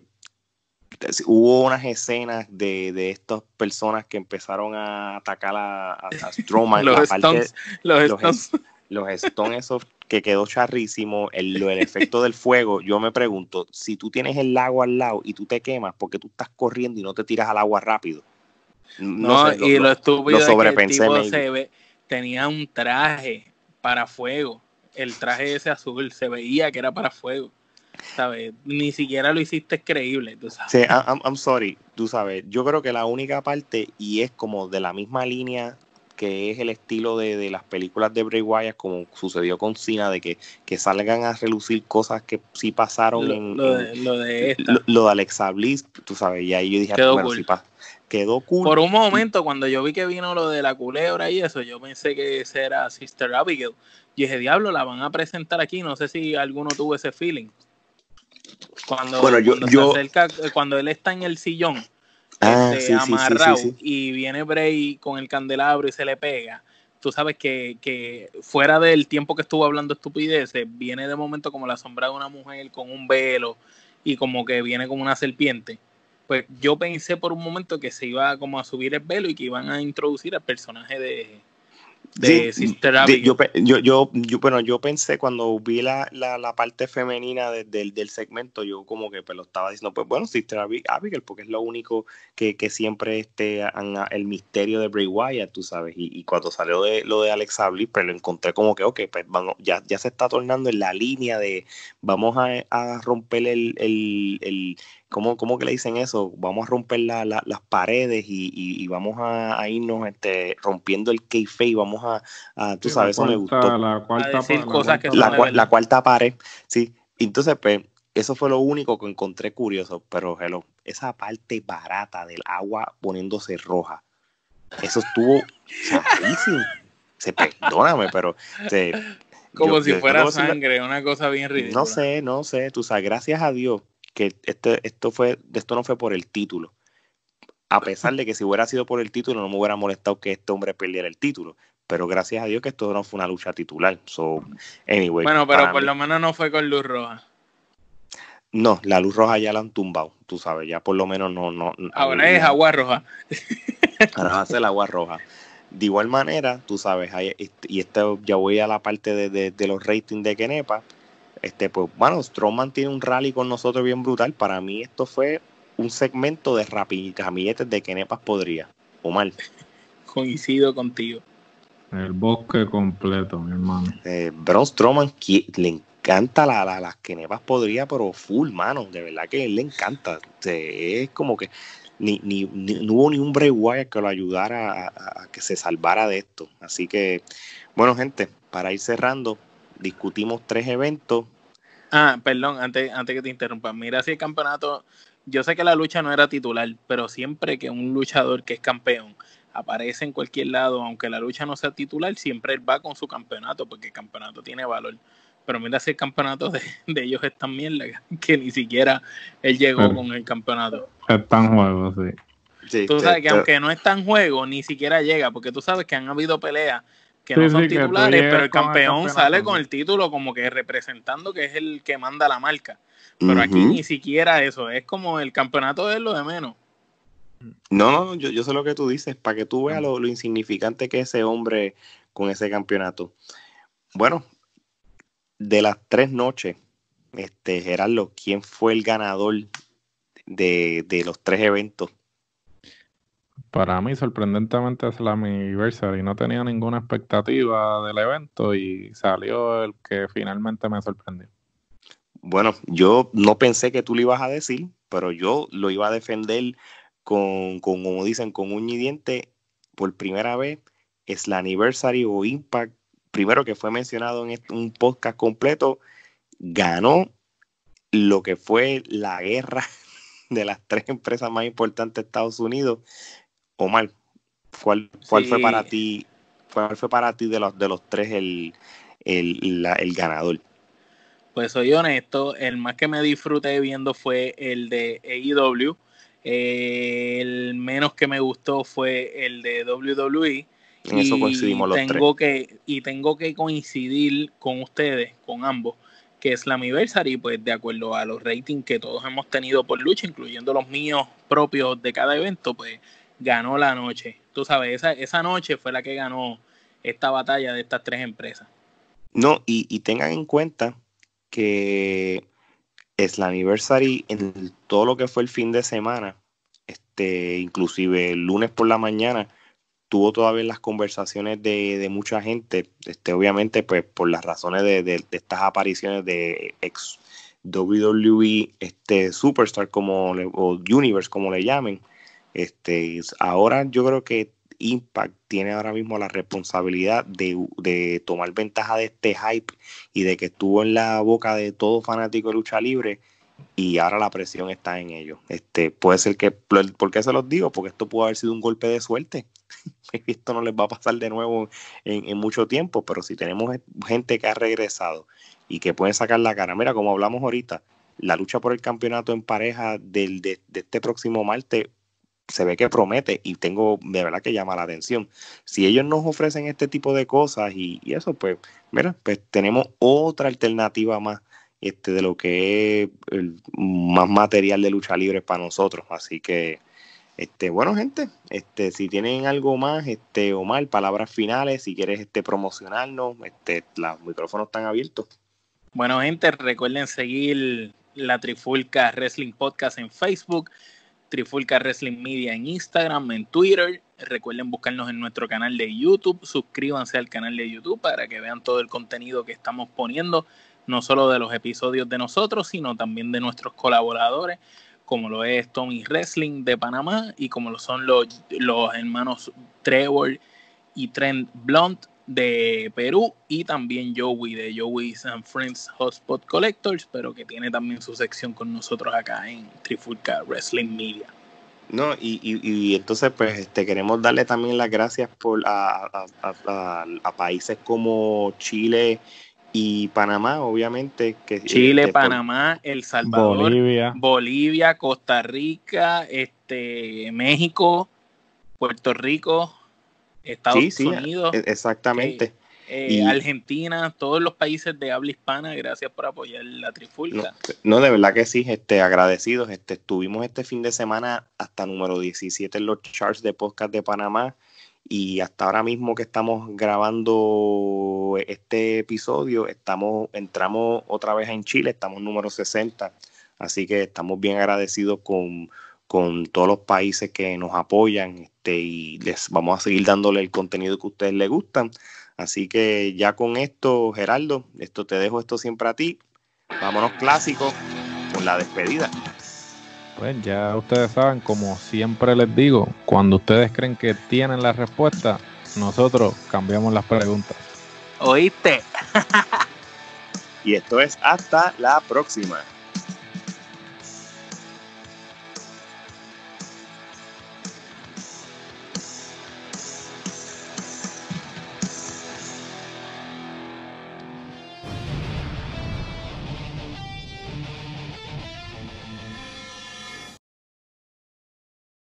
hubo unas escenas de, de estas personas que empezaron a atacar a, Strowman. los, stones, los, los, los Stones esos que quedó charrísimo, el, el efecto del fuego, yo me pregunto, si tú tienes el lago al lado y tú te quemas, ¿por qué tú estás corriendo y no te tiras al agua rápido? No, y lo, estúpido que se ve, tenía un traje para fuego, el traje ese azul, se veía que era para fuego. ¿sabes? Ni siquiera lo hiciste creíble, tú sabes. Sí, I'm sorry, tú sabes. Yo creo que la única parte, y es como de la misma línea que es el estilo de, las películas de Bray Wyatt, como sucedió con Cena, de que, que salgan a relucir cosas que sí pasaron en, lo de, lo de, Lo, de Alexa Bliss, tú sabes, y ahí yo dije, quedó bueno, cool. quedó cool. Por un momento, cuando yo vi que vino lo de la culebra y eso, yo pensé que ese era Sister Abigail. Y dije, diablo, la van a presentar aquí, no sé si alguno tuvo ese feeling. Cuando, bueno, yo, cuando él está en el sillón Ah, este, amarrado y viene Bray con el candelabro y se le pega, tú sabes que, que, fuera del tiempo que estuvo hablando estupideces, viene de momento como la sombra de una mujer con un velo y como que viene como una serpiente. Pues yo pensé por un momento que se iba como a subir el velo y que iban a introducir al personaje de, de Sister Yo, yo, yo, bueno, yo pensé cuando vi la, la, parte femenina del segmento, yo como que pues, lo estaba diciendo, pues bueno, Sister Abigail, porque es lo único que, que siempre este, el misterio de Bray Wyatt, tú sabes, y, cuando salió de, lo de Alexa Bliss, pues lo encontré como que, ok, pues vamos, ya, ya se está tornando en la línea de vamos a, a romper el, el ¿cómo, ¿cómo, que le dicen eso? Vamos a romper la, las paredes y, y, vamos a, irnos este, rompiendo el keife y vamos a, tú sabes, eso me gustó. La cuarta, la, cuarta pared, sí. Entonces, pues, eso fue lo único que encontré curioso, pero hello, esa parte barata del agua poniéndose roja, eso estuvo. Se perdóname, pero como si fuera sangre, una cosa bien ridícula. No sé, no sé, tú sabes, gracias a Dios que este, esto, fue, esto no fue por el título. A pesar de que si hubiera sido por el título, no me hubiera molestado que este hombre perdiera el título. pero gracias a Dios que esto no fue una lucha titular. So, anyway, bueno, pero por lo menos no fue con luz roja. No, la luz roja ya la han tumbado, tú sabes, ya por lo menos no... no Ahora es agua roja. Ahora a ser agua roja. De igual manera, tú sabes, y esto ya voy a la parte de, de, los ratings de Kenepa. Este, pues, bueno, Strowman tiene un rally con nosotros bien brutal. Para mí esto fue un segmento de ramilletes de Kenepas podría. O mal. Coincido contigo. El bosque completo, mi hermano. Eh, Braun Strowman le encanta la, la, las Kenepas podría, pero full, mano. De verdad que él le encanta. es como que ni, ni, no hubo ni un Bray Wyatt que lo ayudara a, que se salvara de esto. Así que, bueno, gente, para ir cerrando, discutimos tres eventos. Ah, perdón, antes, antes que te interrumpa. Mira si el campeonato, yo sé que la lucha no era titular, pero siempre que un luchador que es campeón aparece en cualquier lado, aunque la lucha no sea titular, siempre él va con su campeonato, porque el campeonato tiene valor. Pero mira si el campeonato de, ellos es tan mierda que ni siquiera él llegó con el campeonato. Está en juego, sí. tú sabes que aunque no está en juego, ni siquiera llega, porque tú sabes que han habido peleas que no son titulares, pero el campeón sale con el título como que representando que es el que manda la marca. Pero aquí ni siquiera eso, es como el campeonato es lo de menos. No, no, yo, yo sé lo que tú dices, para que tú veas lo, lo insignificante que es ese hombre con ese campeonato. Bueno, de las tres noches, este, Gerardo, ¿quién fue el ganador de, los tres eventos? Para mí, sorprendentemente, es la Anniversary. No tenía ninguna expectativa del evento y salió el que finalmente me sorprendió. Bueno, yo no pensé que tú lo ibas a decir, pero yo lo iba a defender con, como dicen, con un diente por primera vez. Es la Anniversary o Impact primero que fue mencionado en un podcast completo, ganó lo que fue la guerra de las tres empresas más importantes de Estados Unidos. Omar, ¿cuál, cuál fue para ti? ¿Cuál fue para ti de los de los tres el, el, ganador? Pues soy honesto, el más que me disfruté viendo fue el de AEW. el menos que me gustó fue el de WWE. En eso coincidimos los tengo Que, y tengo que coincidir con ustedes, con ambos, que es la Anniversary, pues de acuerdo a los ratings que todos hemos tenido por lucha, incluyendo los míos propios de cada evento, pues ganó la noche. Tú sabes, esa, esa noche fue la que ganó esta batalla de estas tres empresas. No, y, y tengan en cuenta que es la Anniversary en todo lo que fue el fin de semana, este, inclusive el lunes por la mañana, tuvo todavía las conversaciones de, mucha gente, este, obviamente pues por las razones de, estas apariciones de ex WWE este, Superstar como o Universe como le llamen. Este, ahora yo creo que Impact tiene ahora mismo la responsabilidad de, tomar ventaja de este hype y de que estuvo en la boca de todo fanático de lucha libre y ahora la presión está en ellos. Este, puede ser que, ¿por qué se los digo? Porque esto puede haber sido un golpe de suerte. Esto no les va a pasar de nuevo en, mucho tiempo, pero si tenemos gente que ha regresado y que puede sacar la cara, mira, como hablamos ahorita, la lucha por el campeonato en pareja del, de, este próximo martes se ve que promete y tengo de verdad que llama la atención. Si ellos nos ofrecen este tipo de cosas y, eso, pues, mira, pues tenemos otra alternativa más este, de lo que es el, más material de lucha libre para nosotros. Así que, este, bueno, gente, este, si tienen algo más, este, o mal, palabras finales, si quieres este, promocionarnos, este, los micrófonos están abiertos. Bueno, gente, recuerden seguir la Trifulca Wrestling Podcast en Facebook, Trifulca Wrestling Media en Instagram, en Twitter. Recuerden buscarnos en nuestro canal de YouTube. Suscríbanse al canal de YouTube para que vean todo el contenido que estamos poniendo no solo de los episodios de nosotros, sino también de nuestros colaboradores, como lo es Tommy Wrestling de Panamá y como lo son los, los hermanos Trevor y Trent Blunt de Perú y también Joey de Joey's and Friends Hotspot Collectors, pero que tiene también su sección con nosotros acá en Trifulca Wrestling Media. No, y, y, entonces pues este, queremos darle también las gracias por a, a países como Chile y Panamá, obviamente. Que, Chile, este, Panamá, El Salvador, Bolivia. Bolivia, Costa Rica, este, México, Puerto Rico, Estados Unidos. E, exactamente. Eh, Argentina, todos los países de habla hispana, gracias por apoyar la trifulca. No, de verdad que sí, este, agradecidos. Este, estuvimos este fin de semana hasta número 17 en los charts de podcast de Panamá y hasta ahora mismo que estamos grabando este episodio, estamos, entramos otra vez en Chile, estamos número 60, así que estamos bien agradecidos con, con todos los países que nos apoyan este, y les vamos a seguir dándole el contenido que a ustedes les gustan. Así que ya con esto, Geraldo, esto te dejo esto siempre a ti. Vámonos clásicos con la despedida. Pues ya ustedes saben, como siempre les digo, cuando ustedes creen que tienen la respuesta, nosotros cambiamos las preguntas. ¿Oíste? y esto es hasta la próxima.